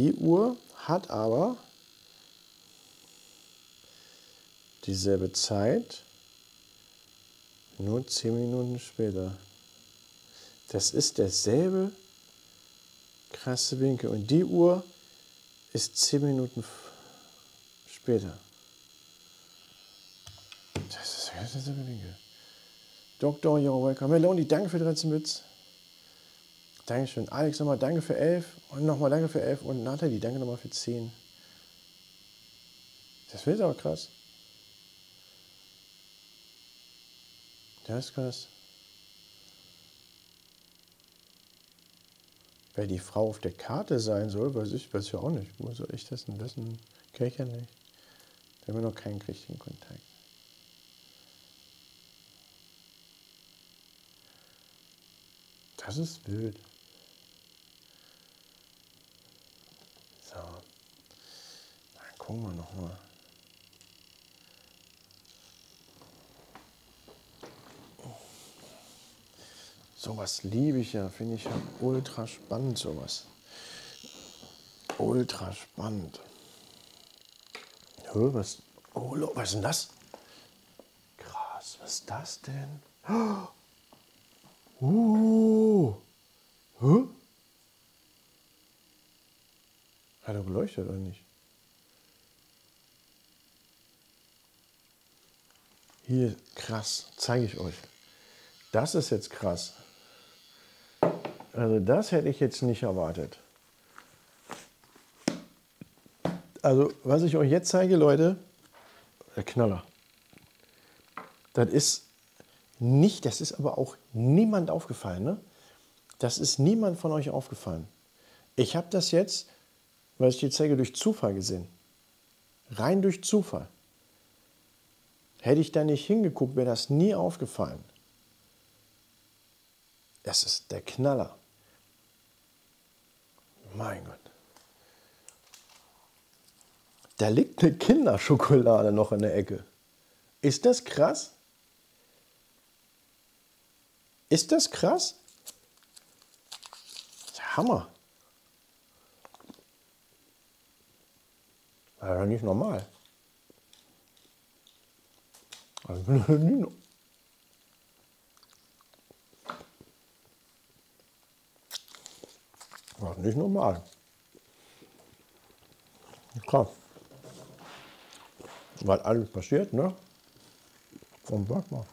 Die Uhr hat aber dieselbe Zeit, nur 10 Minuten später. Das ist derselbe krasse Winkel. Und die Uhr ist 10 Minuten später. Das ist derselbe Winkel. Dr. You're welcome. Meloni, danke für 13 Bits. Dankeschön. Alex nochmal danke für 11 und nochmal danke für 11 und Nathalie, danke nochmal für 10. Das wird aber krass. Das ist krass. Wer die Frau auf der Karte sein soll, weiß ich, weiß ich auch nicht. Wo soll ich das denn wissen? Kenn ich ja nicht. Da haben wir noch keinen richtigen Kontakt. Das ist wild. So. Dann gucken wir nochmal. Sowas liebe ich ja, finde ich ja ultra spannend, sowas. Ultra spannend. Hör, was, oh, was ist denn das? Krass, was ist das denn? [GASPS] Uh. Hä? Hat er beleuchtet oder nicht? Hier, krass, zeige ich euch. Das ist jetzt krass. Also das hätte ich jetzt nicht erwartet. Also was ich euch jetzt zeige, Leute, der Knaller. Das ist nicht, das ist aber auch niemand aufgefallen. Ne? Das ist niemand von euch aufgefallen. Ich habe das jetzt, weil ich die zeige, durch Zufall gesehen. Rein durch Zufall. Hätte ich da nicht hingeguckt, wäre das nie aufgefallen. Es ist der Knaller. Mein Gott. Da liegt eine Kinderschokolade noch in der Ecke. Ist das krass? Ist das krass? Das Hammer. Das ja nicht normal. Also, Das nicht normal. Krass. Was alles passiert, ne? Mal.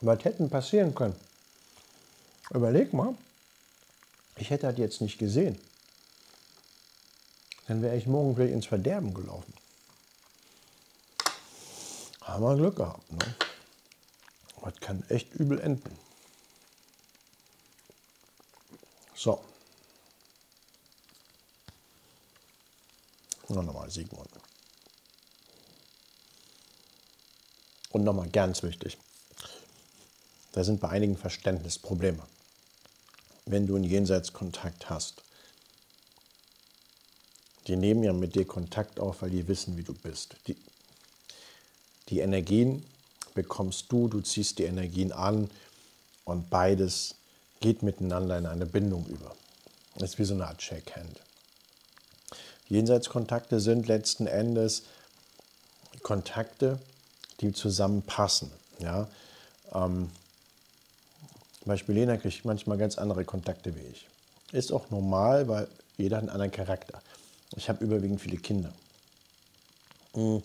Was hätten passieren können? Überleg mal, ich hätte das jetzt nicht gesehen. Dann wäre ich morgen vielleicht ins Verderben gelaufen. Haben wir Glück gehabt. Ne? Das kann echt übel enden. So. Noch nochmal Sigmund. Und nochmal ganz wichtig. Da sind bei einigen Verständnisprobleme. Wenn du einen Jenseitskontakt hast, die nehmen ja mit dir Kontakt auf, weil die wissen, wie du bist. Die, die Energien bekommst du, du ziehst die Energien an und beides geht miteinander in eine Bindung über. Das ist wie so eine Art Shake-Hand. Jenseitskontakte sind letzten Endes Kontakte, die zusammenpassen. Ja? Ähm, zum Beispiel Lena kriegt manchmal ganz andere Kontakte wie ich. Ist auch normal, weil jeder hat einen anderen Charakter. Ich habe überwiegend viele Kinder. Hm,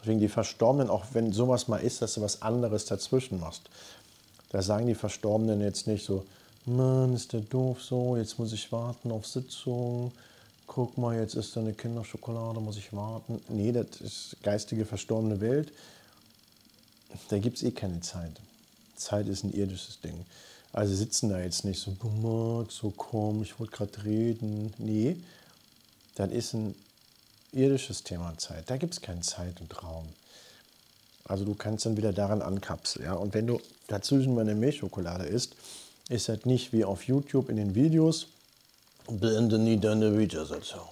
deswegen die Verstorbenen, auch wenn sowas mal ist, dass du was anderes dazwischen machst, da sagen die Verstorbenen jetzt nicht so, Mann, ist der doof so, jetzt muss ich warten auf Sitzung. Guck mal, jetzt ist da eine Kinderschokolade, muss ich warten. Nee, das ist geistige verstorbene Welt. Da gibt es eh keine Zeit. Zeit ist ein irdisches Ding. Also sitzen da jetzt nicht so, Max, so komm, ich wollte gerade reden. Nee, das ist ein irdisches Thema Zeit. Da gibt es keine Zeit und Raum. Also du kannst dann wieder daran ankapseln. Ja? Und wenn du dazwischen mal eine Milchschokolade isst, ist das nicht wie auf YouTube in den Videos. Beende nie deine Ouija-Sitzung.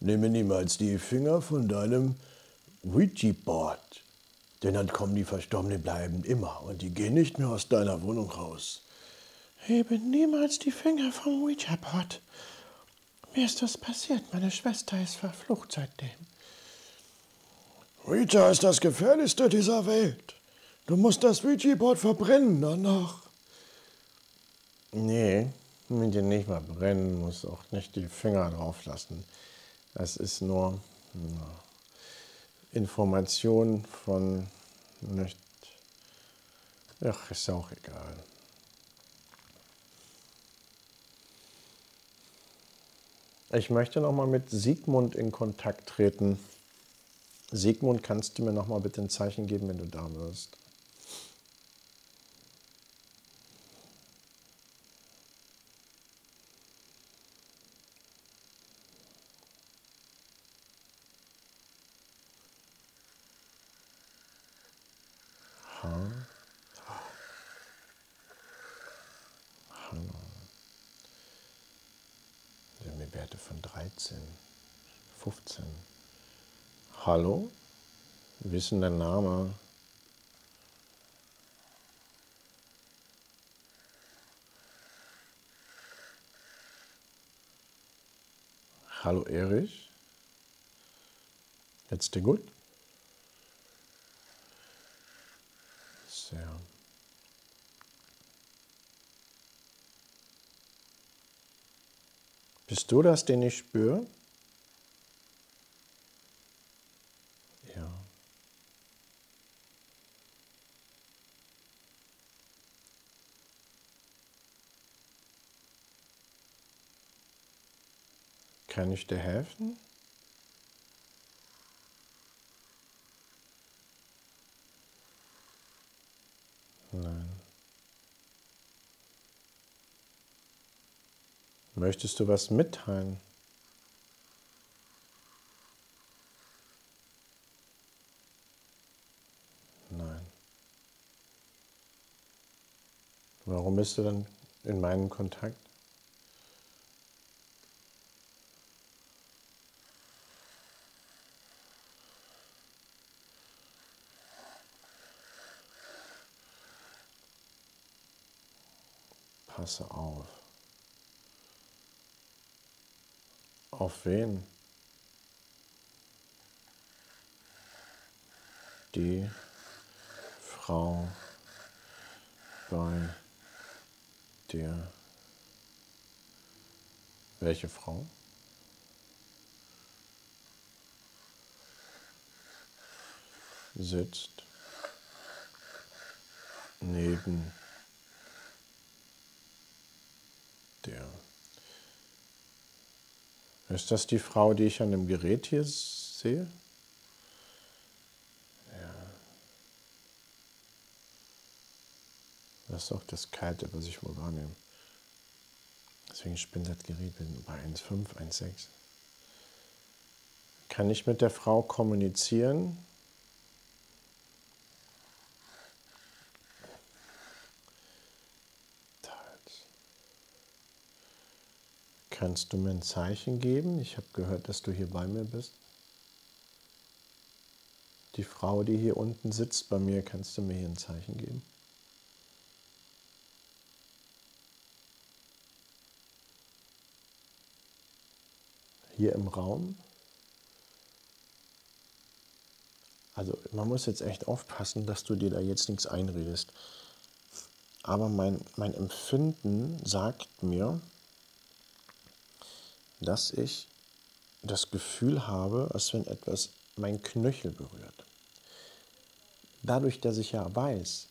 Nehme niemals die Finger von deinem Ouija-Board. Denn dann kommen die Verstorbenen bleiben immer und die gehen nicht mehr aus deiner Wohnung raus. Hebe niemals die Finger vom Ouija-Board. Mir ist was passiert. Meine Schwester ist verflucht seitdem. Ouija ist das Gefährlichste dieser Welt. Du musst das Ouija-Board verbrennen danach. Nee, mit dir nicht mal brennen, musst auch nicht die Finger drauf lassen. Das ist nur na, Information von nicht. Ach, ist auch egal. Ich möchte noch mal mit Sigmund in Kontakt treten. Sigmund, kannst du mir noch mal bitte ein Zeichen geben, wenn du da bist? Von 13, 15. Hallo? Dein Name? Hallo Erich? Jetzt dir gut? Sehr. Bist du das, den ich spüre? Ja. Kann ich dir helfen? Nein. Möchtest du was mitteilen? Nein. Warum bist du dann in meinem Kontakt? Passe auf. Auf wen? Die Frau bei dir. Welche Frau? Sitzt neben der. Ist das die Frau, die ich an dem Gerät hier sehe? Ja. Das ist auch das Kalte, was ich wohl wahrnehme. Deswegen spinnt das Gerät bei 1,5, 1,6. Kann ich mit der Frau kommunizieren? Kannst du mir ein Zeichen geben? Ich habe gehört, dass du hier bei mir bist. Die Frau, die hier unten sitzt bei mir, kannst du mir hier ein Zeichen geben? Hier im Raum? Also man muss jetzt echt aufpassen, dass du dir da jetzt nichts einredest. Aber mein, mein Empfinden sagt mir, dass ich das Gefühl habe, als wenn etwas mein Knöchel berührt. Dadurch, dass ich ja weiß,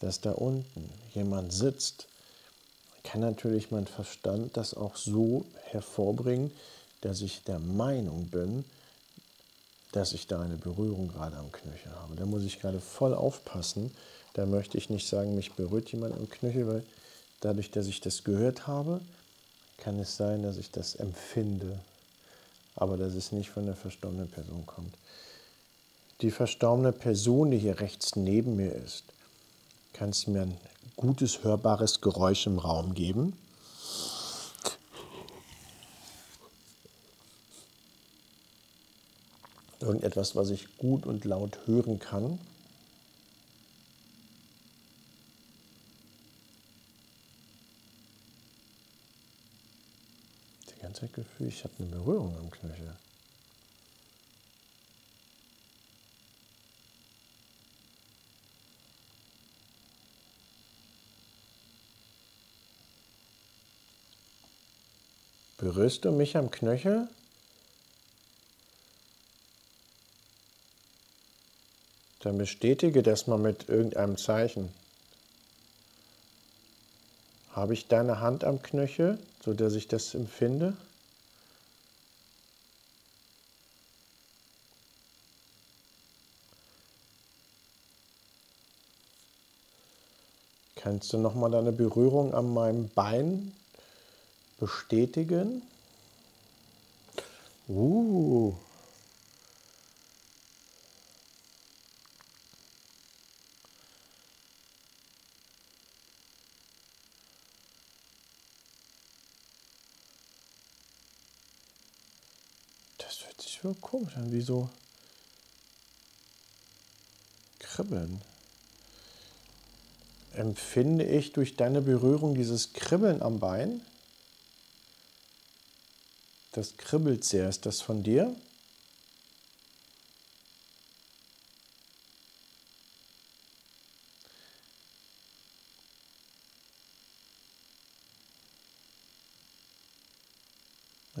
dass da unten jemand sitzt, kann natürlich mein Verstand das auch so hervorbringen, dass ich der Meinung bin, dass ich da eine Berührung gerade am Knöchel habe. Da muss ich gerade voll aufpassen. Da möchte ich nicht sagen, mich berührt jemand am Knöchel, weil dadurch, dass ich das gehört habe, kann es sein, dass ich das empfinde, aber dass es nicht von der verstorbenen Person kommt. Die verstorbene Person, die hier rechts neben mir ist, kannst du mir ein gutes, hörbares Geräusch im Raum geben? Irgendetwas, was ich gut und laut hören kann. Zeit Gefühl, ich habe eine Berührung am Knöchel. Berührst du mich am Knöchel? Dann bestätige das mal mit irgendeinem Zeichen. Habe ich deine Hand am Knöchel, so dass ich das empfinde? Kannst du nochmal deine Berührung an meinem Bein bestätigen? Uh. für komisch an, wie so Kribbeln. Empfinde ich durch deine Berührung dieses Kribbeln am Bein? Das kribbelt sehr. Ist das von dir?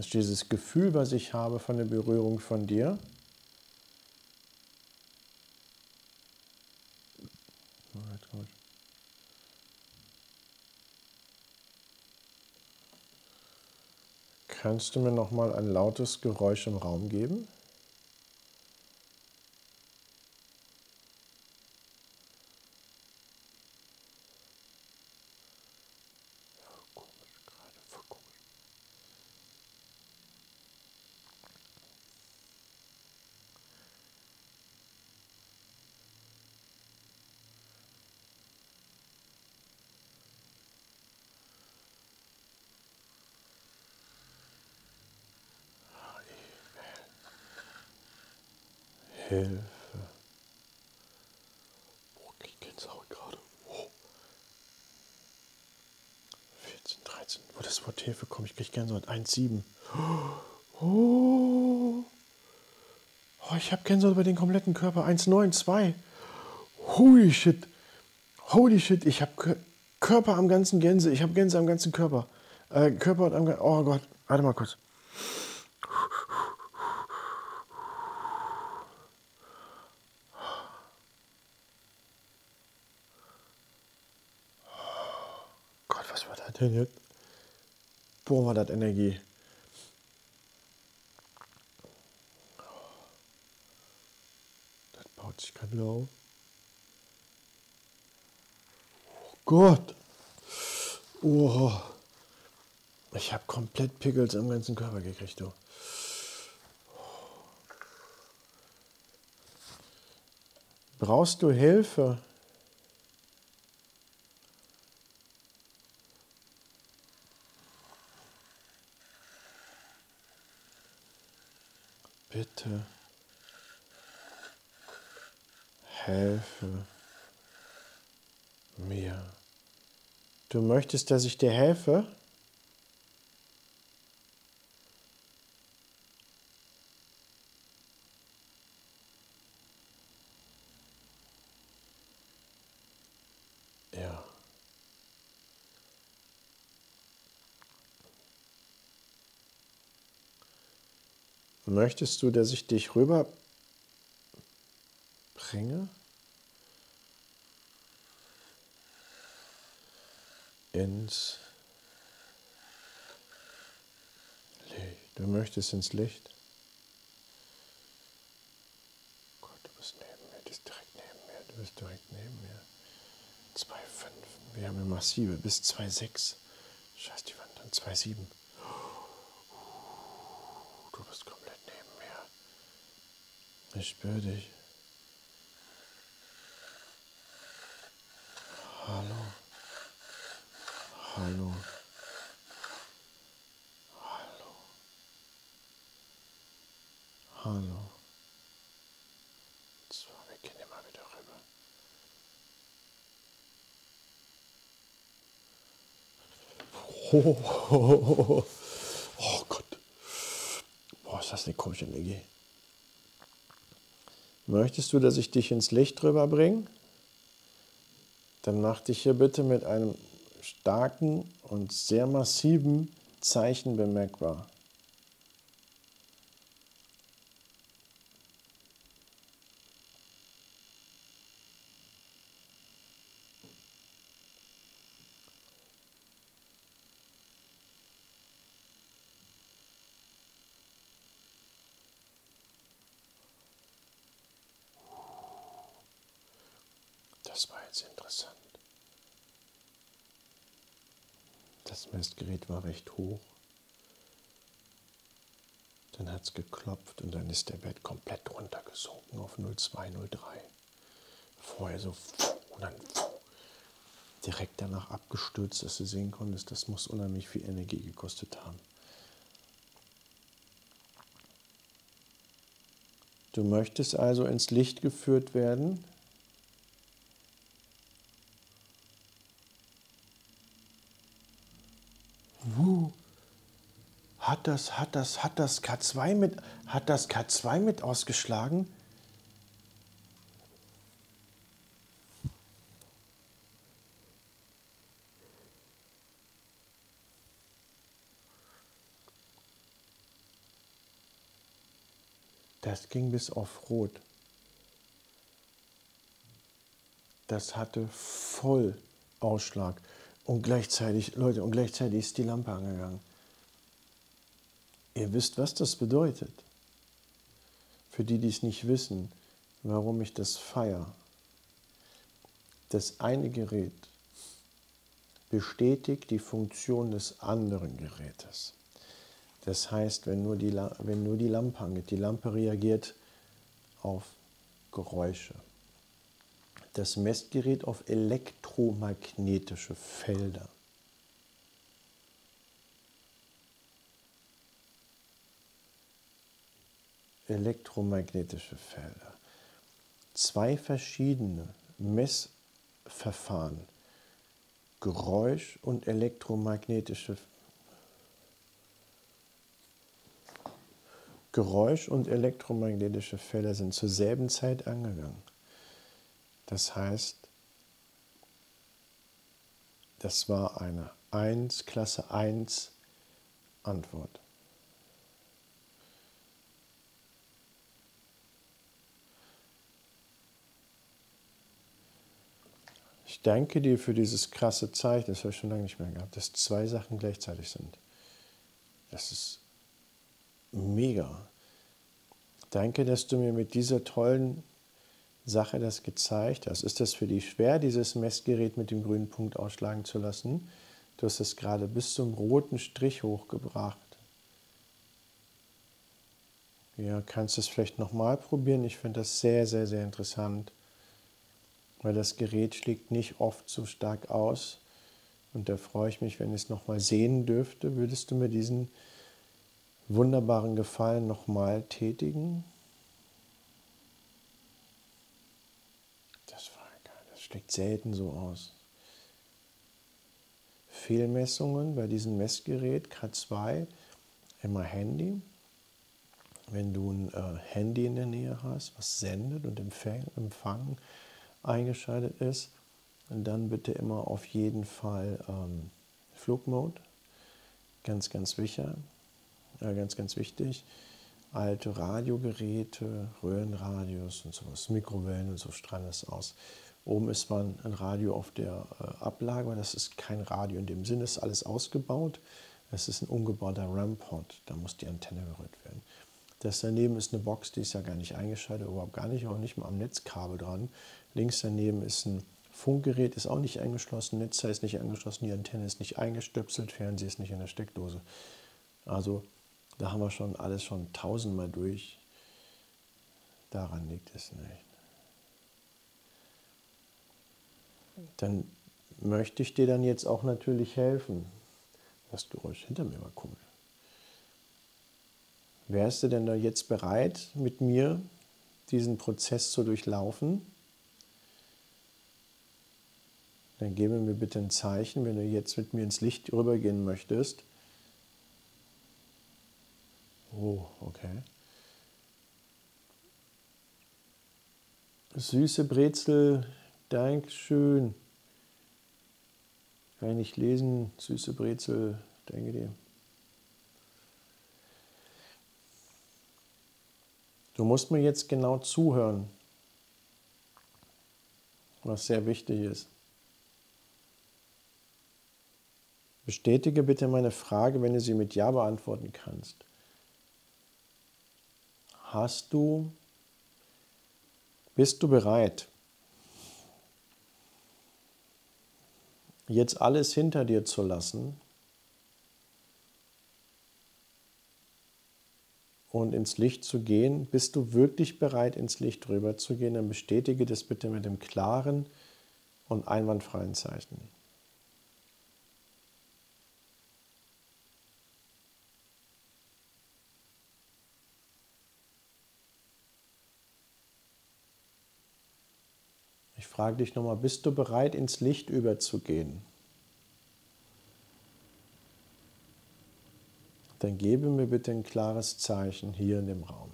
ist dieses Gefühl, was ich habe von der Berührung von dir. Kannst du mir noch mal ein lautes Geräusch im Raum geben? 1,7. Oh. oh, ich habe Gänsehaut über den kompletten Körper. 1,92. Holy shit. Holy shit. Ich habe Körper am ganzen Gänse. Ich habe Gänse am ganzen Körper. Äh, Körper und am ganzen... Oh Gott. Warte mal kurz. Gott, was war da denn jetzt? Boah, war das Energie. Das baut sich gerade auf. Oh Gott. Oh. Ich habe komplett Pickels am ganzen Körper gekriegt, du. Brauchst du Hilfe? Bitte helfe mir. Du möchtest, dass ich dir helfe? Möchtest du, dass ich dich rüber bringe? Ins Licht. Du möchtest ins Licht? Gott, du bist neben mir, du bist direkt neben mir, du bist direkt neben mir. 2,5. Wir haben eine massive bis 2,6. Scheiß die Wand an 2,7. Du bist komplett neben mir. Ich spüre dich. Hallo. Hallo. Hallo. Hallo. So, wir immer wieder rüber. Oh, [LAUGHS] oh Gott. Boah, ist das eine komische Energie. Möchtest du, dass ich dich ins Licht rüberbringe? Dann mach dich hier bitte mit einem starken und sehr massiven Zeichen bemerkbar. Das war jetzt interessant. Das Messgerät war recht hoch. Dann hat es geklopft und dann ist der Wert komplett runtergesunken auf 0203. Vorher so und dann direkt danach abgestürzt, dass du sehen konntest, das muss unheimlich viel Energie gekostet haben. Du möchtest also ins Licht geführt werden. Wo? Hat das, hat das, hat das K2 mit, hat das K2 mit ausgeschlagen? Das ging bis auf Rot. Das hatte voll Ausschlag. Und gleichzeitig, Leute, und gleichzeitig ist die Lampe angegangen. Ihr wisst, was das bedeutet. Für die, die es nicht wissen, warum ich das feiere. Das eine Gerät bestätigt die Funktion des anderen Gerätes. Das heißt, wenn nur die, wenn nur die Lampe angeht, die Lampe reagiert auf Geräusche. Das Messgerät auf elektromagnetische Felder. Elektromagnetische Felder. Zwei verschiedene Messverfahren, Geräusch und elektromagnetische Geräusch und elektromagnetische Felder sind zur selben Zeit angegangen. Das heißt, das war eine 1, Klasse 1 Antwort. Danke dir für dieses krasse Zeichen, das habe ich schon lange nicht mehr gehabt, dass zwei Sachen gleichzeitig sind. Das ist mega. Danke, dass du mir mit dieser tollen Sache das gezeigt hast. Ist das für dich schwer, dieses Messgerät mit dem grünen Punkt ausschlagen zu lassen? Du hast es gerade bis zum roten Strich hochgebracht. Ja, kannst du es vielleicht nochmal probieren? Ich finde das sehr, sehr, sehr interessant weil das Gerät schlägt nicht oft so stark aus. Und da freue ich mich, wenn ich es nochmal sehen dürfte. Würdest du mir diesen wunderbaren Gefallen nochmal tätigen? Das war geil. Das schlägt selten so aus. Fehlmessungen bei diesem Messgerät K2 immer Handy. Wenn du ein äh, Handy in der Nähe hast, was sendet und empfangen, eingeschaltet ist, dann bitte immer auf jeden Fall ähm, Flugmode. Ganz, ganz wichtig. Äh, ganz, ganz wichtig. Alte Radiogeräte, Röhrenradios und sowas, Mikrowellen und so strahlen das aus. Oben ist man ein Radio auf der äh, Ablage, das ist kein Radio in dem Sinne, ist alles ausgebaut. Es ist ein umgebauter RAM-Pod, da muss die Antenne berührt werden. Das daneben ist eine Box, die ist ja gar nicht eingeschaltet, überhaupt gar nicht, auch nicht mal am Netzkabel dran. Links daneben ist ein Funkgerät, ist auch nicht eingeschlossen, Netzteil ist nicht angeschlossen, die Antenne ist nicht eingestöpselt, Fernseher ist nicht in der Steckdose. Also da haben wir schon alles schon tausendmal durch. Daran liegt es nicht. Dann möchte ich dir dann jetzt auch natürlich helfen. Das Geräusch hinter mir war komisch. Wärst du denn da jetzt bereit, mit mir diesen Prozess zu durchlaufen? Dann gebe mir bitte ein Zeichen, wenn du jetzt mit mir ins Licht rübergehen möchtest. Oh, okay. Süße Brezel, Dankeschön. Kann ich nicht lesen, süße Brezel, danke dir. Du musst mir jetzt genau zuhören, was sehr wichtig ist. Bestätige bitte meine Frage, wenn du sie mit Ja beantworten kannst. Hast du, bist du bereit, jetzt alles hinter dir zu lassen und ins Licht zu gehen, bist du wirklich bereit, ins Licht rüber zu gehen, dann bestätige das bitte mit dem klaren und einwandfreien Zeichen. Frage dich nochmal, bist du bereit, ins Licht überzugehen? dann gebe mir bitte ein klares Zeichen hier in dem Raum.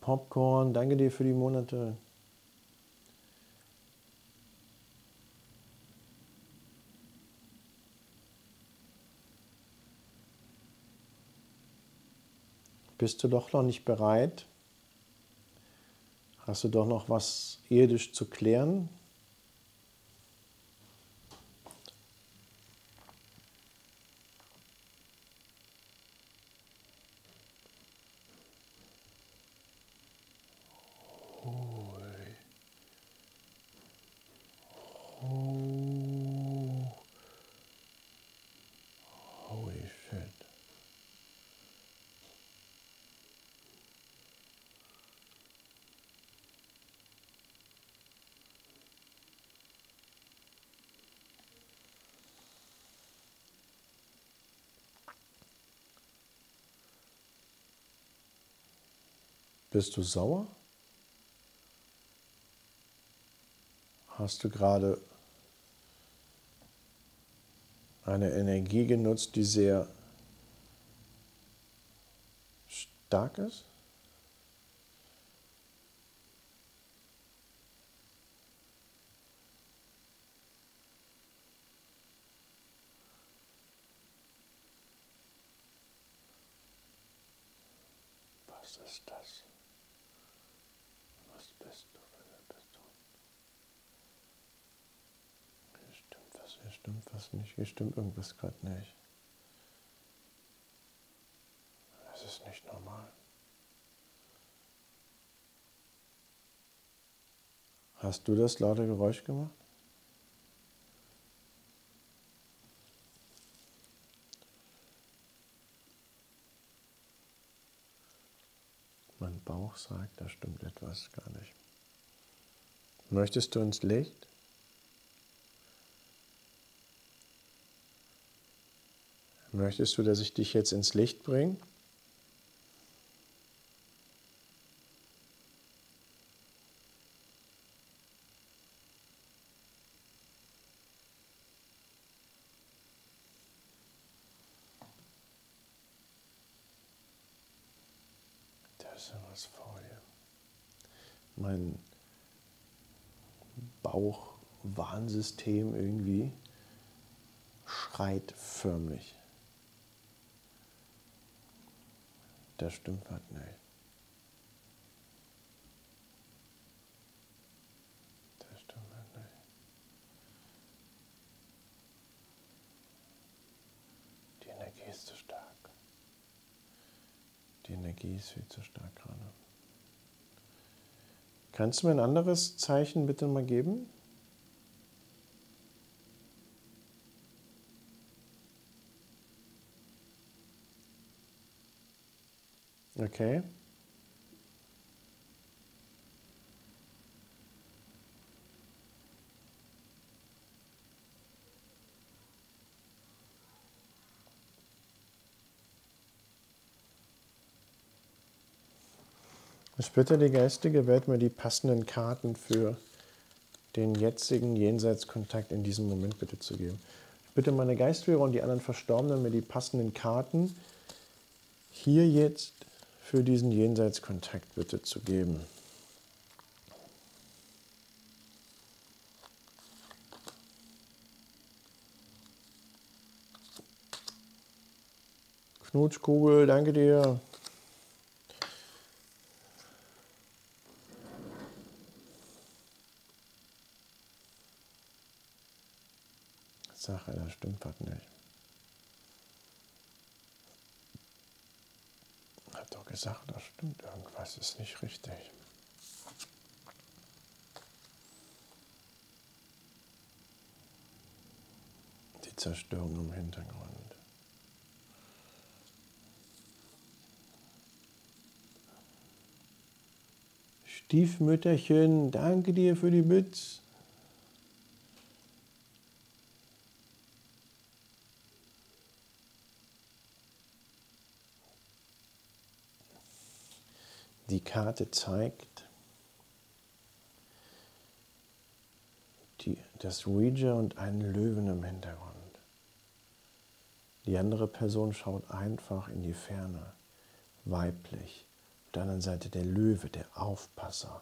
Popcorn, danke dir für die Monate. Bist du doch noch nicht bereit? Hast du doch noch was irdisch zu klären? Bist du sauer? Hast du gerade eine Energie genutzt, die sehr stark ist? Was ist das? Was bist du für eine Person? Hier stimmt was, hier nicht, hier stimmt irgendwas gerade nicht. Das ist nicht normal. Hast du das laute Geräusch gemacht? Mein Bauch sagt, da stimmt etwas gar nicht. Möchtest du ins Licht? Möchtest du, dass ich dich jetzt ins Licht bringe? Mein Bauchwarnsystem irgendwie schreit förmlich. Das stimmt was nicht. Das stimmt was nicht. Die Energie ist zu stark. Die Energie ist viel zu stark gerade. Kannst du mir ein anderes Zeichen bitte mal geben? Okay. Ich bitte die geistige Welt, mir die passenden Karten für den jetzigen Jenseitskontakt in diesem Moment bitte zu geben. Ich bitte meine Geistführer und die anderen Verstorbenen, mir die passenden Karten hier jetzt für diesen Jenseitskontakt bitte zu geben. Knutschkugel, danke dir. Sache, das stimmt was nicht. Gesagt, das stimmt irgendwas, ist nicht richtig. Die Zerstörung im Hintergrund. Stiefmütterchen, danke dir für die Bits. Die Karte zeigt die, das Ouija und einen Löwen im Hintergrund. Die andere Person schaut einfach in die Ferne, weiblich. Auf der anderen Seite der Löwe, der Aufpasser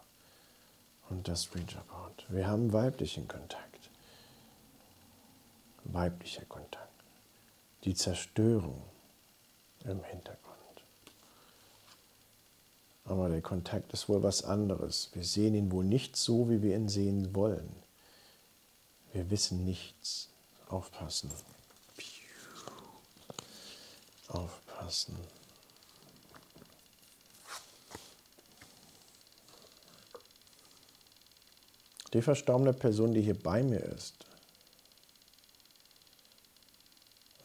und das Ouija-Board. Wir haben weiblichen Kontakt. Weiblicher Kontakt. Die Zerstörung im Hintergrund. Aber der Kontakt ist wohl was anderes. Wir sehen ihn wohl nicht so, wie wir ihn sehen wollen. Wir wissen nichts. Aufpassen. Aufpassen. Die verstorbene Person, die hier bei mir ist.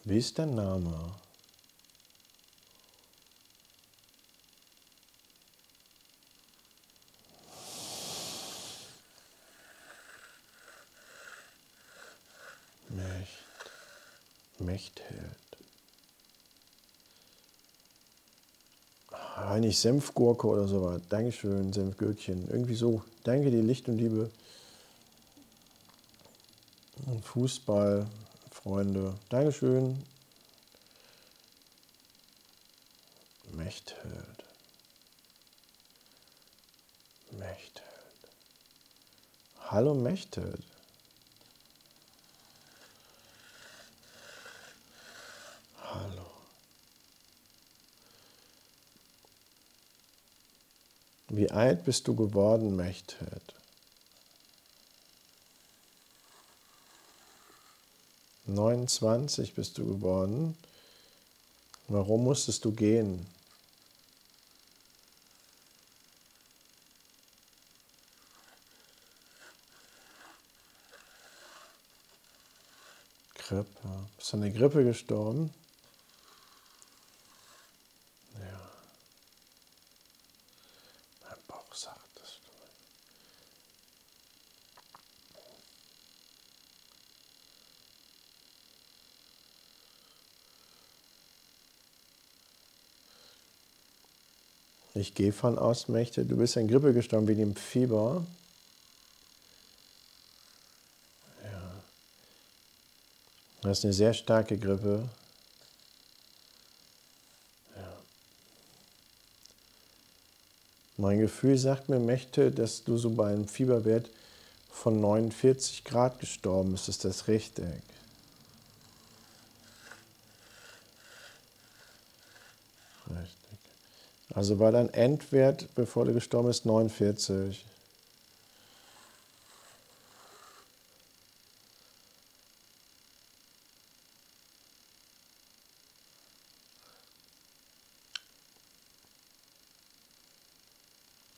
Wie ist der Name? Mechtheld. Eigentlich Senfgurke oder sowas. Dankeschön, Senfgürkchen. Irgendwie so. Danke dir, Licht und Liebe. Und Fußball, Freunde. Dankeschön. Mechtheld. Mechtheld. Hallo Mechtheld. Wie alt bist du geworden, Mechtheld? 29 bist du geworden. Warum musstest du gehen? Grippe. Bist du an der Grippe gestorben? Ja. Mein Bauch sagt es. Ich gehe von aus, Mächte, du bist an Grippe gestorben wegen dem Fieber. Ja. Das ist eine sehr starke Grippe. Ja. Mein Gefühl sagt mir, Mächte, dass du so bei einem Fieberwert von 49 Grad gestorben bist. Ist das? Richtig. Also war dein Endwert, bevor du gestorben bist, 49.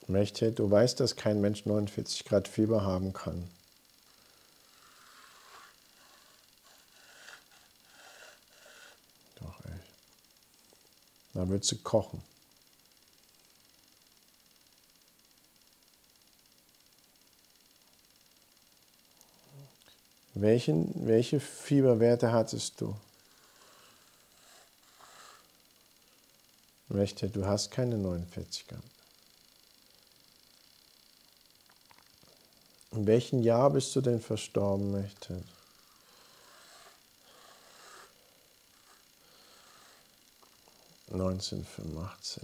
Mächte, du weißt, dass kein Mensch 49 Grad Fieber haben kann. Doch, echt. Da würdest du kochen. Welchen, welche Fieberwerte hattest du? Mächte, du hast keine 49 gehabt. In welchem Jahr bist du denn verstorben, Mächte? ...1985.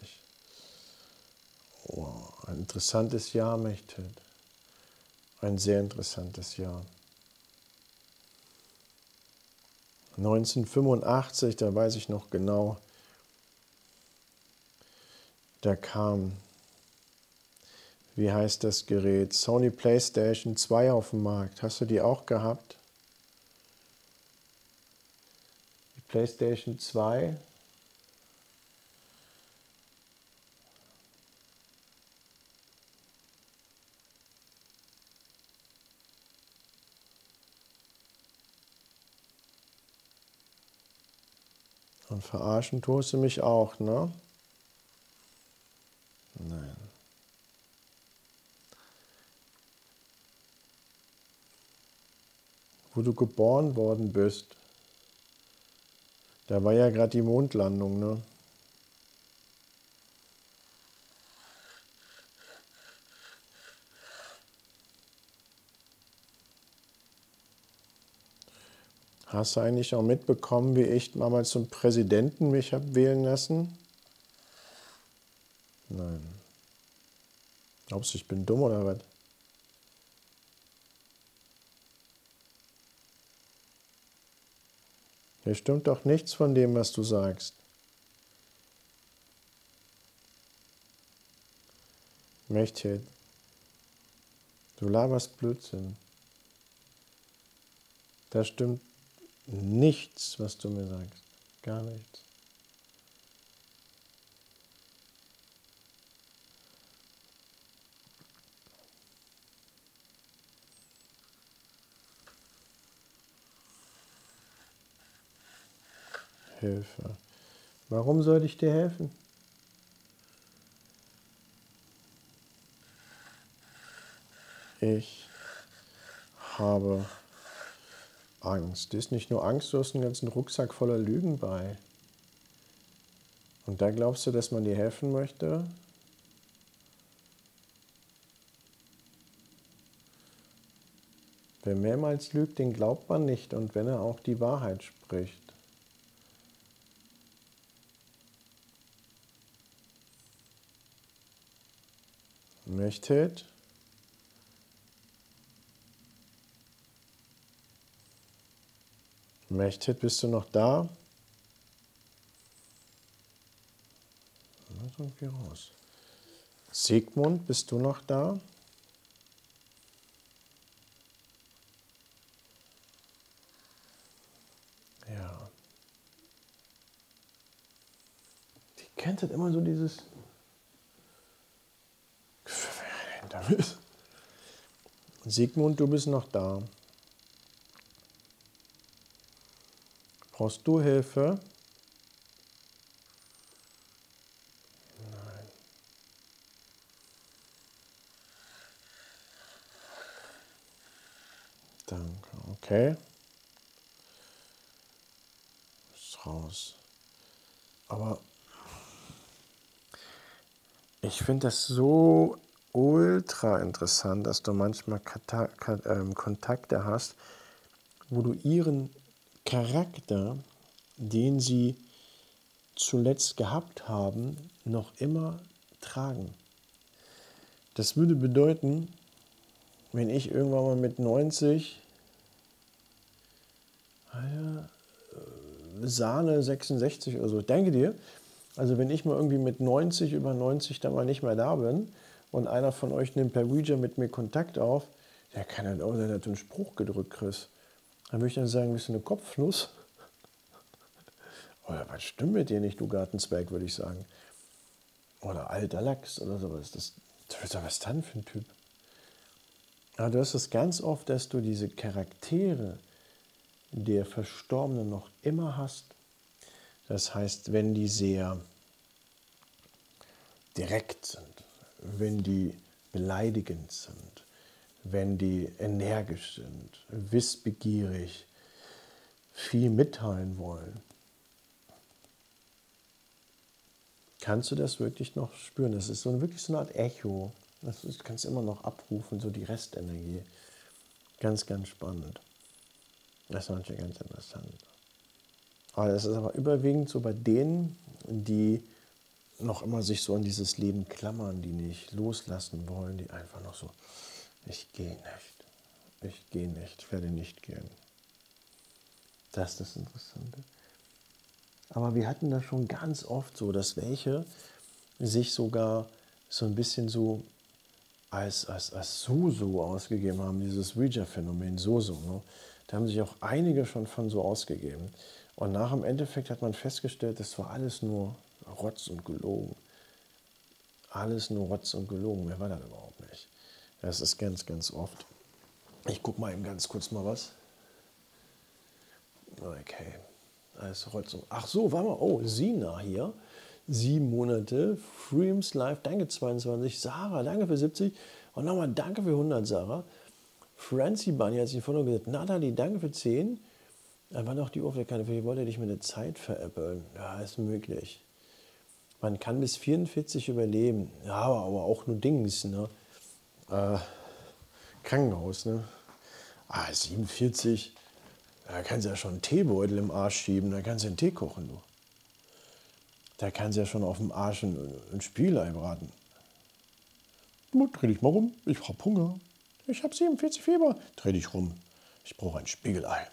Oh, ein interessantes Jahr, Mächte. Ein sehr interessantes Jahr. 1985, da weiß ich noch genau, da kam, wie heißt das Gerät, Sony PlayStation 2 auf den Markt. Hast du die auch gehabt? Die PlayStation 2? Verarschen tust du mich auch, ne? Nein. Wo du geboren worden bist, da war ja gerade die Mondlandung, ne? Hast du eigentlich auch mitbekommen, wie ich damals zum Präsidenten mich habe wählen lassen? Nein. Glaubst du, ich bin dumm oder was? Hier stimmt doch nichts von dem, was du sagst. Mechthild, du laberst Blödsinn. Da stimmt nichts, was du mir sagst. Gar nichts. Hilfe. Warum soll ich dir helfen? Ich habe Angst. Du hast nicht nur Angst, du hast einen ganzen Rucksack voller Lügen bei. Und da glaubst du, dass man dir helfen möchte? Wer mehrmals lügt, den glaubt man nicht und wenn er auch die Wahrheit spricht. Möchtet? Mechtet, bist du noch da? Irgendwie raus. Sigmund, bist du noch da? Ja. Die kennt halt immer so dieses. Sigmund, du bist noch da. Brauchst du Hilfe? Nein. Danke, okay. Ist raus. Aber ich finde das so ultra interessant, dass du manchmal ähm, Kontakte hast, wo du ihren Charakter, den sie zuletzt gehabt haben, noch immer tragen. Das würde bedeuten, wenn ich irgendwann mal mit 90 äh, Sahne 66 oder so, danke dir. Also wenn ich mal irgendwie mit 90 über 90 dann mal nicht mehr da bin und einer von euch nimmt per Ouija mit mir Kontakt auf, der kann halt auch, der hat einen Spruch gedrückt, Chris. Dann würde ich dann sagen, bist du eine Kopfnuss? [LAUGHS] Oder was stimmt mit dir nicht, du Gartenzwerg, würde ich sagen. Oder alter Lachs oder sowas. Das, was ist dann für ein Typ? Aber du hast es ganz oft, dass du diese Charaktere der Verstorbenen noch immer hast. Das heißt, wenn die sehr direkt sind, wenn die beleidigend sind, wenn die energisch sind, wissbegierig, viel mitteilen wollen. Kannst du das wirklich noch spüren? Das ist so wirklich so eine Art Echo. Das ist, kannst du immer noch abrufen, so die Restenergie. Ganz, ganz spannend. Das ist manchmal ganz interessant. Aber das ist aber überwiegend so bei denen, die noch immer sich so an dieses Leben klammern, die nicht loslassen wollen, die einfach noch so ich gehe nicht. Ich gehe nicht. Ich werde nicht gehen. Das ist das Interessante. Aber wir hatten das schon ganz oft so, dass welche sich sogar so ein bisschen so als, als, als so-so ausgegeben haben, dieses Ouija-Phänomen, so-so. Ne? Da haben sich auch einige schon von so ausgegeben. Und nach dem Endeffekt hat man festgestellt, das war alles nur Rotz und gelogen. Alles nur Rotz und gelogen. Wer war das überhaupt? Das ist ganz, ganz oft. Ich gucke mal eben ganz kurz mal was. Okay. Also heute Ach so, warte mal. Oh, Sina hier. Sieben Monate. Freems Live, danke 22. Sarah, danke für 70. Und nochmal danke für 100, Sarah. Francie Bunny hat sich vorhin gesagt. Natalie, danke für 10. Da war noch die Ohrfläche, ich wollte dich mit der Zeit veräppeln. Ja, ist möglich. Man kann bis 44 überleben. Ja, aber auch nur Dings. Ne? Äh, Krankenhaus, ne? Ah, 47, da kannst du ja schon einen Teebeutel im Arsch schieben, da kannst du einen Tee kochen, du. Da kannst du ja schon auf dem Arsch ein, ein Spiegelei braten. Dreh dich mal rum, ich hab Hunger. Ich hab 47 Fieber. Dreh dich rum, ich brauche ein Spiegelei.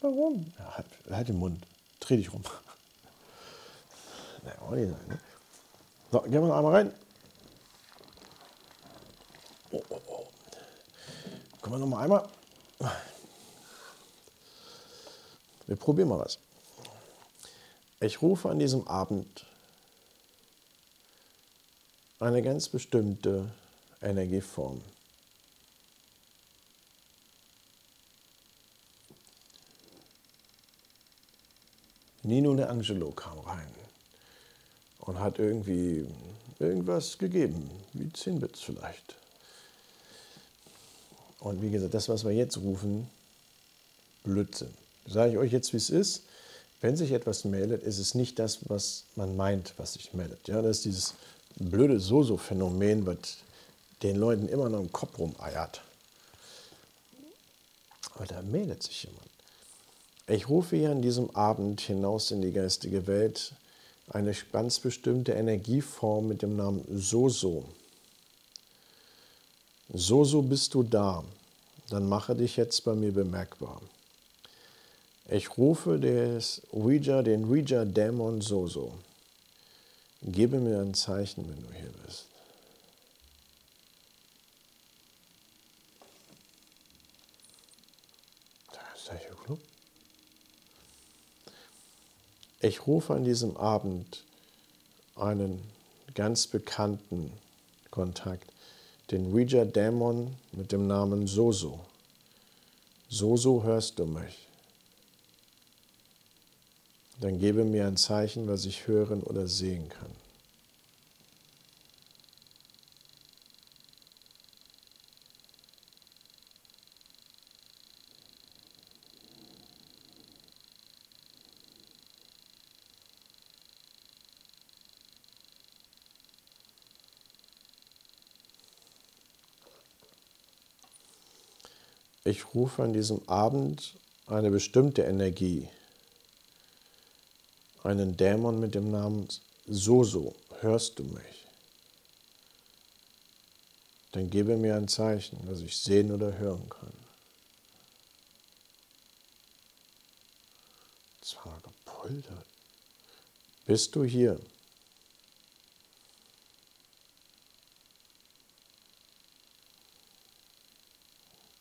Warum? Ja, halt, halt den Mund, dreh dich rum. [LAUGHS] Na, auch nicht sein, ne? So, gehen wir noch einmal rein. Oh, oh, oh. Kommen wir noch mal einmal. Wir probieren mal was. Ich rufe an diesem Abend eine ganz bestimmte Energieform. Nino De Angelo kam rein und hat irgendwie irgendwas gegeben, wie 10 Bits vielleicht. Und wie gesagt, das, was wir jetzt rufen, Blödsinn. Sage ich euch jetzt, wie es ist. Wenn sich etwas meldet, ist es nicht das, was man meint, was sich meldet. Ja, das ist dieses blöde Soso-Phänomen, was den Leuten immer noch im Kopf rumeiert. Aber da meldet sich jemand. Ich rufe hier an diesem Abend hinaus in die geistige Welt eine ganz bestimmte Energieform mit dem Namen Soso. Soso bist du da, dann mache dich jetzt bei mir bemerkbar. Ich rufe des Ouija, den Ouija-Dämon Soso. Gebe mir ein Zeichen, wenn du hier bist. Ich rufe an diesem Abend einen ganz bekannten Kontakt, den Ouija-Dämon mit dem Namen Soso. Soso hörst du mich dann gebe mir ein Zeichen, was ich hören oder sehen kann. Ich rufe an diesem Abend eine bestimmte Energie einen Dämon mit dem Namen Soso, hörst du mich? Dann gebe mir ein Zeichen, was ich sehen oder hören kann. Zwar gepoltert. Bist du hier?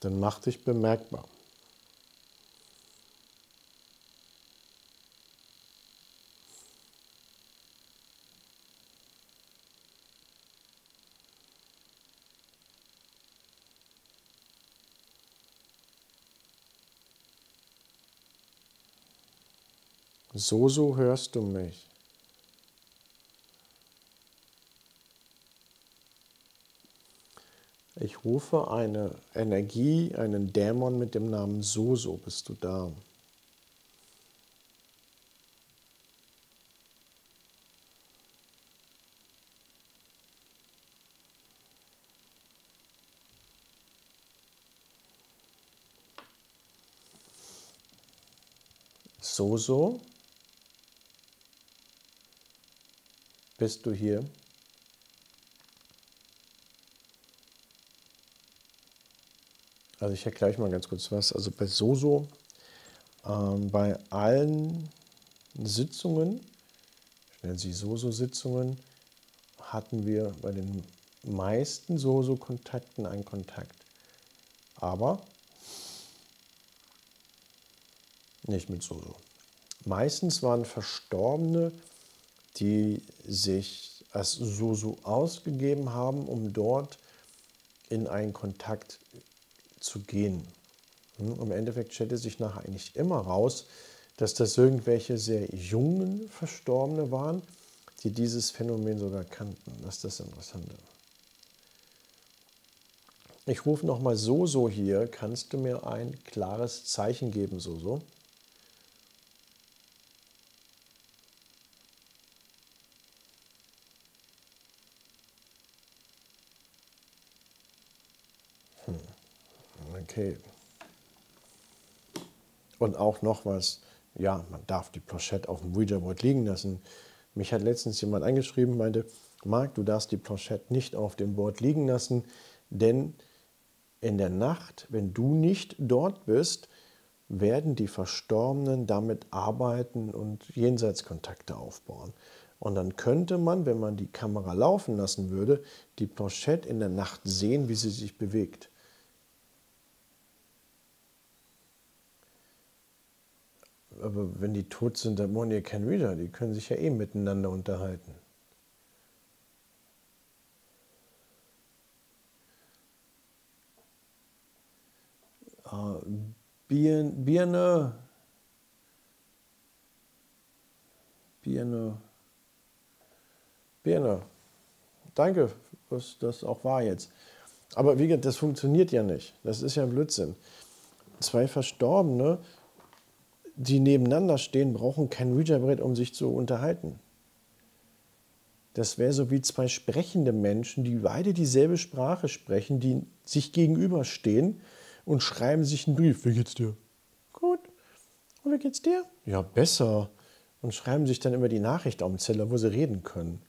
Dann mach dich bemerkbar. So, so hörst du mich. Ich rufe eine Energie, einen Dämon mit dem Namen Soso. Bist du da? Soso bist du hier? Also ich erkläre euch mal ganz kurz was. Also bei Soso, ähm, bei allen Sitzungen, ich nenne sie Soso-Sitzungen, hatten wir bei den meisten Soso-Kontakten einen Kontakt. Aber nicht mit Soso. Meistens waren Verstorbene die sich als Susu ausgegeben haben, um dort in einen Kontakt zu gehen. Hm, Im Endeffekt stellte sich nachher eigentlich immer raus, dass das irgendwelche sehr jungen Verstorbene waren, die dieses Phänomen sogar kannten. Das ist das Interessante. Ich rufe nochmal so, so hier. Kannst du mir ein klares Zeichen geben, so, so? Okay. Und auch noch was, ja, man darf die Planchette auf dem Ouija-Board liegen lassen. Mich hat letztens jemand angeschrieben, meinte, Marc, du darfst die Planchette nicht auf dem Board liegen lassen, denn in der Nacht, wenn du nicht dort bist, werden die Verstorbenen damit arbeiten und Jenseitskontakte aufbauen. Und dann könnte man, wenn man die Kamera laufen lassen würde, die Planchette in der Nacht sehen, wie sie sich bewegt. Aber wenn die tot sind, dann wollen die ja keinen Reader. Die können sich ja eh miteinander unterhalten. Uh, Birne. Birne. Birne. Danke, dass das auch war jetzt. Aber wie gesagt, das funktioniert ja nicht. Das ist ja ein Blödsinn. Zwei Verstorbene, die nebeneinander stehen, brauchen kein Ouija-Brett, um sich zu unterhalten. Das wäre so wie zwei sprechende Menschen, die beide dieselbe Sprache sprechen, die sich gegenüberstehen und schreiben sich einen Brief. Wie geht's dir? Gut. Und wie geht's dir? Ja, besser. Und schreiben sich dann immer die Nachricht auf den Zeller, wo sie reden können.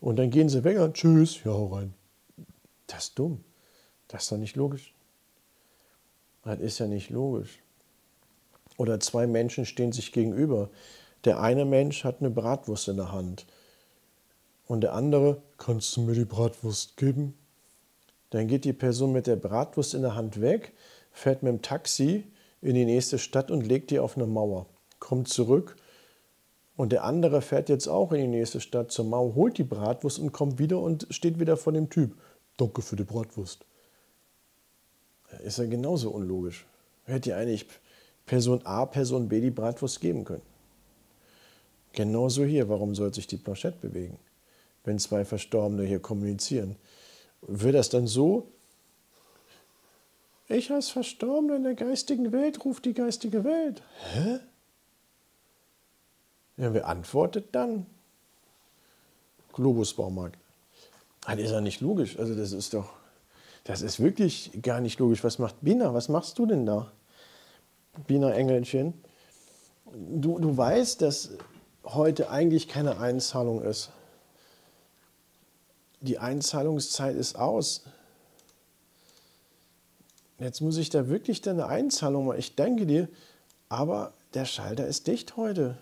Und dann gehen sie weg und tschüss, ja, hau rein. Das ist dumm. Das ist doch nicht logisch. Das ist ja nicht logisch. Oder zwei Menschen stehen sich gegenüber. Der eine Mensch hat eine Bratwurst in der Hand. Und der andere, kannst du mir die Bratwurst geben? Dann geht die Person mit der Bratwurst in der Hand weg, fährt mit dem Taxi in die nächste Stadt und legt die auf eine Mauer. Kommt zurück und der andere fährt jetzt auch in die nächste Stadt zur Mauer, holt die Bratwurst und kommt wieder und steht wieder vor dem Typ. Danke für die Bratwurst. Ist ja genauso unlogisch. Hätte ja eigentlich Person A, Person B die Bratwurst geben können. Genauso hier. Warum soll sich die Planchette bewegen, wenn zwei Verstorbene hier kommunizieren? Wird das dann so? Ich als Verstorbener in der geistigen Welt ruft die geistige Welt. Hä? Ja, wer antwortet dann? Globus-Baumarkt. Das ist ja nicht logisch. Also das ist doch, das ist wirklich gar nicht logisch. Was macht Bina? Was machst du denn da? Bina Engelchen. Du, du weißt, dass heute eigentlich keine Einzahlung ist. Die Einzahlungszeit ist aus. Jetzt muss ich da wirklich deine Einzahlung machen. Ich danke dir, aber der Schalter ist dicht heute.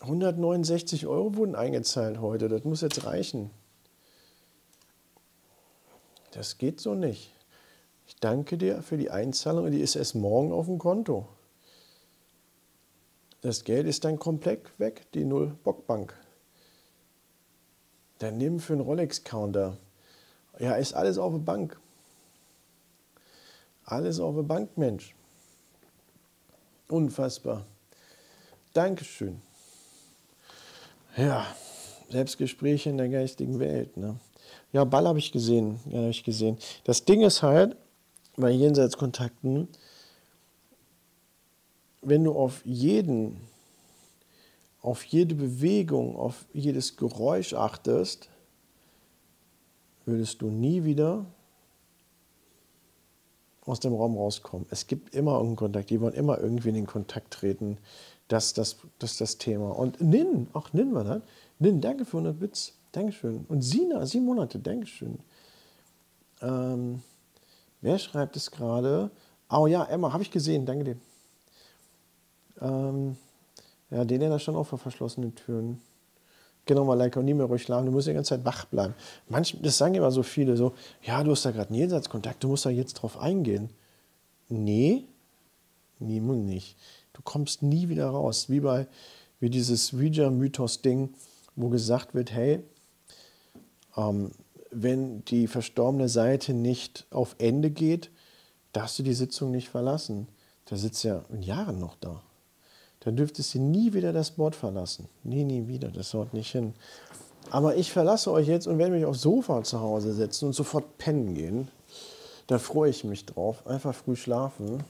169 Euro wurden eingezahlt heute. Das muss jetzt reichen. Das geht so nicht. Ich danke dir für die Einzahlung und die ist erst morgen auf dem Konto. Das Geld ist dann komplett weg, die Null-Bockbank. Dann nimm für einen Rolex-Counter. Ja, ist alles auf der Bank. Alles auf der Bank, Mensch. Unfassbar. Dankeschön. Ja, Selbstgespräche in der geistigen Welt. Ne? Ja, Ball habe ich gesehen. Ja, habe ich gesehen. Das Ding ist halt, bei Jenseitskontakten, wenn du auf jeden, auf jede Bewegung, auf jedes Geräusch achtest, würdest du nie wieder aus dem Raum rauskommen. Es gibt immer irgendeinen Kontakt, die wollen immer irgendwie in den Kontakt treten. Das ist das, das, das Thema. Und Nin, auch Nin war das. Nin, danke für 100 Bits. Dankeschön. Und Sina, sieben Monate, Dankeschön. Ähm, Wer schreibt es gerade? Oh ja, Emma, habe ich gesehen, danke dir. Ähm, ja, den da schon auch vor verschlossenen Türen. Genau, mal like und nie mehr ruhig schlafen, du musst die ganze Zeit wach bleiben. Manch, das sagen immer so viele, so, ja, du hast da gerade einen Jenseitskontakt, du musst da jetzt drauf eingehen. Nee, nie nicht. Du kommst nie wieder raus. Wie bei wie dieses Ouija-Mythos-Ding, wo gesagt wird, hey, ähm, wenn die verstorbene Seite nicht auf Ende geht, darfst du die Sitzung nicht verlassen. Da sitzt ja in Jahren noch da. Dann dürftest du nie wieder das Board verlassen. Nie, nie wieder. Das haut nicht hin. Aber ich verlasse euch jetzt und werde mich aufs Sofa zu Hause setzen und sofort pennen gehen. Da freue ich mich drauf. Einfach früh schlafen.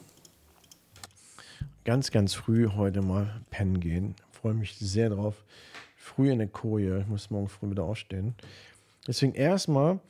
Ganz, ganz früh heute mal pennen gehen. Freue mich sehr drauf. Früh in der Koje. Ich muss morgen früh wieder aufstehen. Deswegen erstmal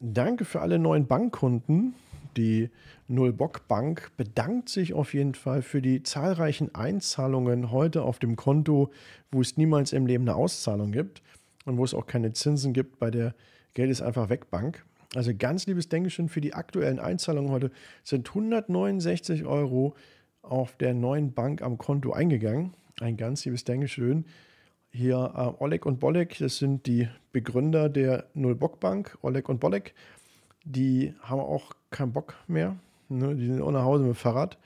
danke für alle neuen Bankkunden. Die Nullbock Bank bedankt sich auf jeden Fall für die zahlreichen Einzahlungen heute auf dem Konto, wo es niemals im Leben eine Auszahlung gibt und wo es auch keine Zinsen gibt bei der Geld ist einfach weg Bank. Also ganz liebes Dankeschön für die aktuellen Einzahlungen heute sind 169 Euro auf der neuen Bank am Konto eingegangen. Ein ganz liebes Dankeschön. Hier äh, Oleg und Bolek, das sind die Begründer der Null-Bock-Bank, Oleg und Bolek. Die haben auch keinen Bock mehr. Ne? Die sind auch nach Hause mit dem Fahrrad.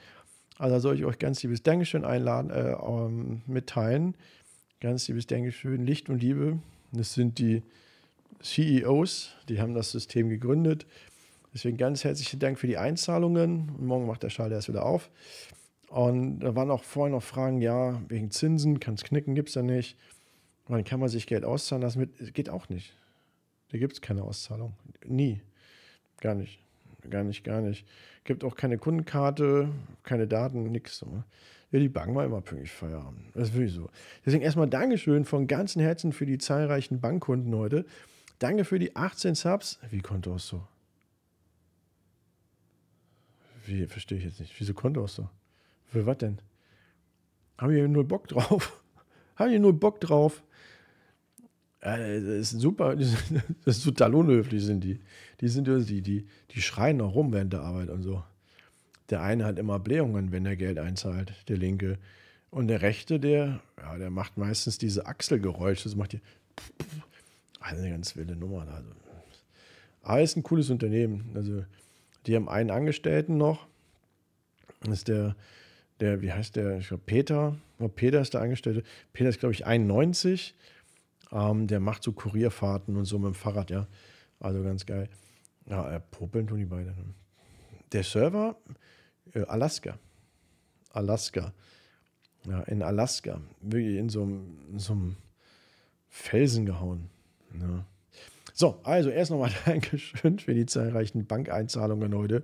Also da soll ich euch ganz liebes Dankeschön einladen, äh, ähm, mitteilen. Ganz liebes Dankeschön, Licht und Liebe. Das sind die CEOs, die haben das System gegründet. Deswegen ganz herzlichen Dank für die Einzahlungen. Und morgen macht der Schalter erst wieder auf. Und da waren auch vorhin noch Fragen, ja, wegen Zinsen, kann es knicken, gibt es da nicht. Wann kann man sich Geld auszahlen lassen? Mit, geht auch nicht. Da gibt es keine Auszahlung. Nie. Gar nicht. Gar nicht, gar nicht. Gibt auch keine Kundenkarte, keine Daten, nichts. Ja, die Bank war immer pünktlich Feierabend. Das ist wirklich so. Deswegen erstmal Dankeschön von ganzem Herzen für die zahlreichen Bankkunden heute. Danke für die 18 Subs. Wie konnte auch so? Wie, verstehe ich jetzt nicht. Wieso konnte auch so? Für was denn? Haben wir null Bock drauf? [LAUGHS] Haben wir null Bock drauf? Äh, das ist super, [LAUGHS] das ist total unhöflich sind die. Die sind die, die, die schreien noch rum während der Arbeit und so. Der eine hat immer Blähungen, wenn er Geld einzahlt, der linke. Und der rechte, der, ja, der macht meistens diese Achselgeräusche. Das macht die. [LAUGHS] Also eine ganz wilde Nummer. Also. Aber ist ein cooles Unternehmen. Also, die haben einen Angestellten noch. Das ist der, der, wie heißt der? Ich glaube, Peter. Peter ist der Angestellte. Peter ist, glaube ich, 91. Ähm, der macht so Kurierfahrten und so mit dem Fahrrad, ja. Also ganz geil. Ja, äh, popeln tun die beide. Ne? Der Server, äh, Alaska. Alaska. Ja, in Alaska. Wirklich in so einem, Felsen gehauen. Ja. So, also erst nochmal [LAUGHS] Dankeschön für die zahlreichen Bankeinzahlungen heute.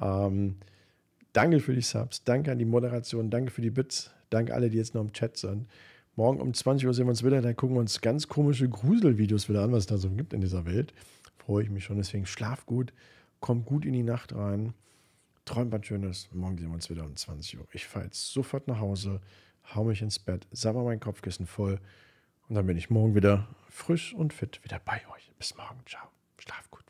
Ähm, danke für die Subs, danke an die Moderation, danke für die Bits, danke alle, die jetzt noch im Chat sind. Morgen um 20 Uhr sehen wir uns wieder. Dann gucken wir uns ganz komische Gruselvideos wieder an, was es da so gibt in dieser Welt. Freue ich mich schon. Deswegen schlaf gut, kommt gut in die Nacht rein. Träumt was Schönes. Morgen sehen wir uns wieder um 20 Uhr. Ich fahre jetzt sofort nach Hause, hau mich ins Bett, sabber mein Kopfkissen voll. Und dann bin ich morgen wieder frisch und fit wieder bei euch. Bis morgen. Ciao. Schlaf gut.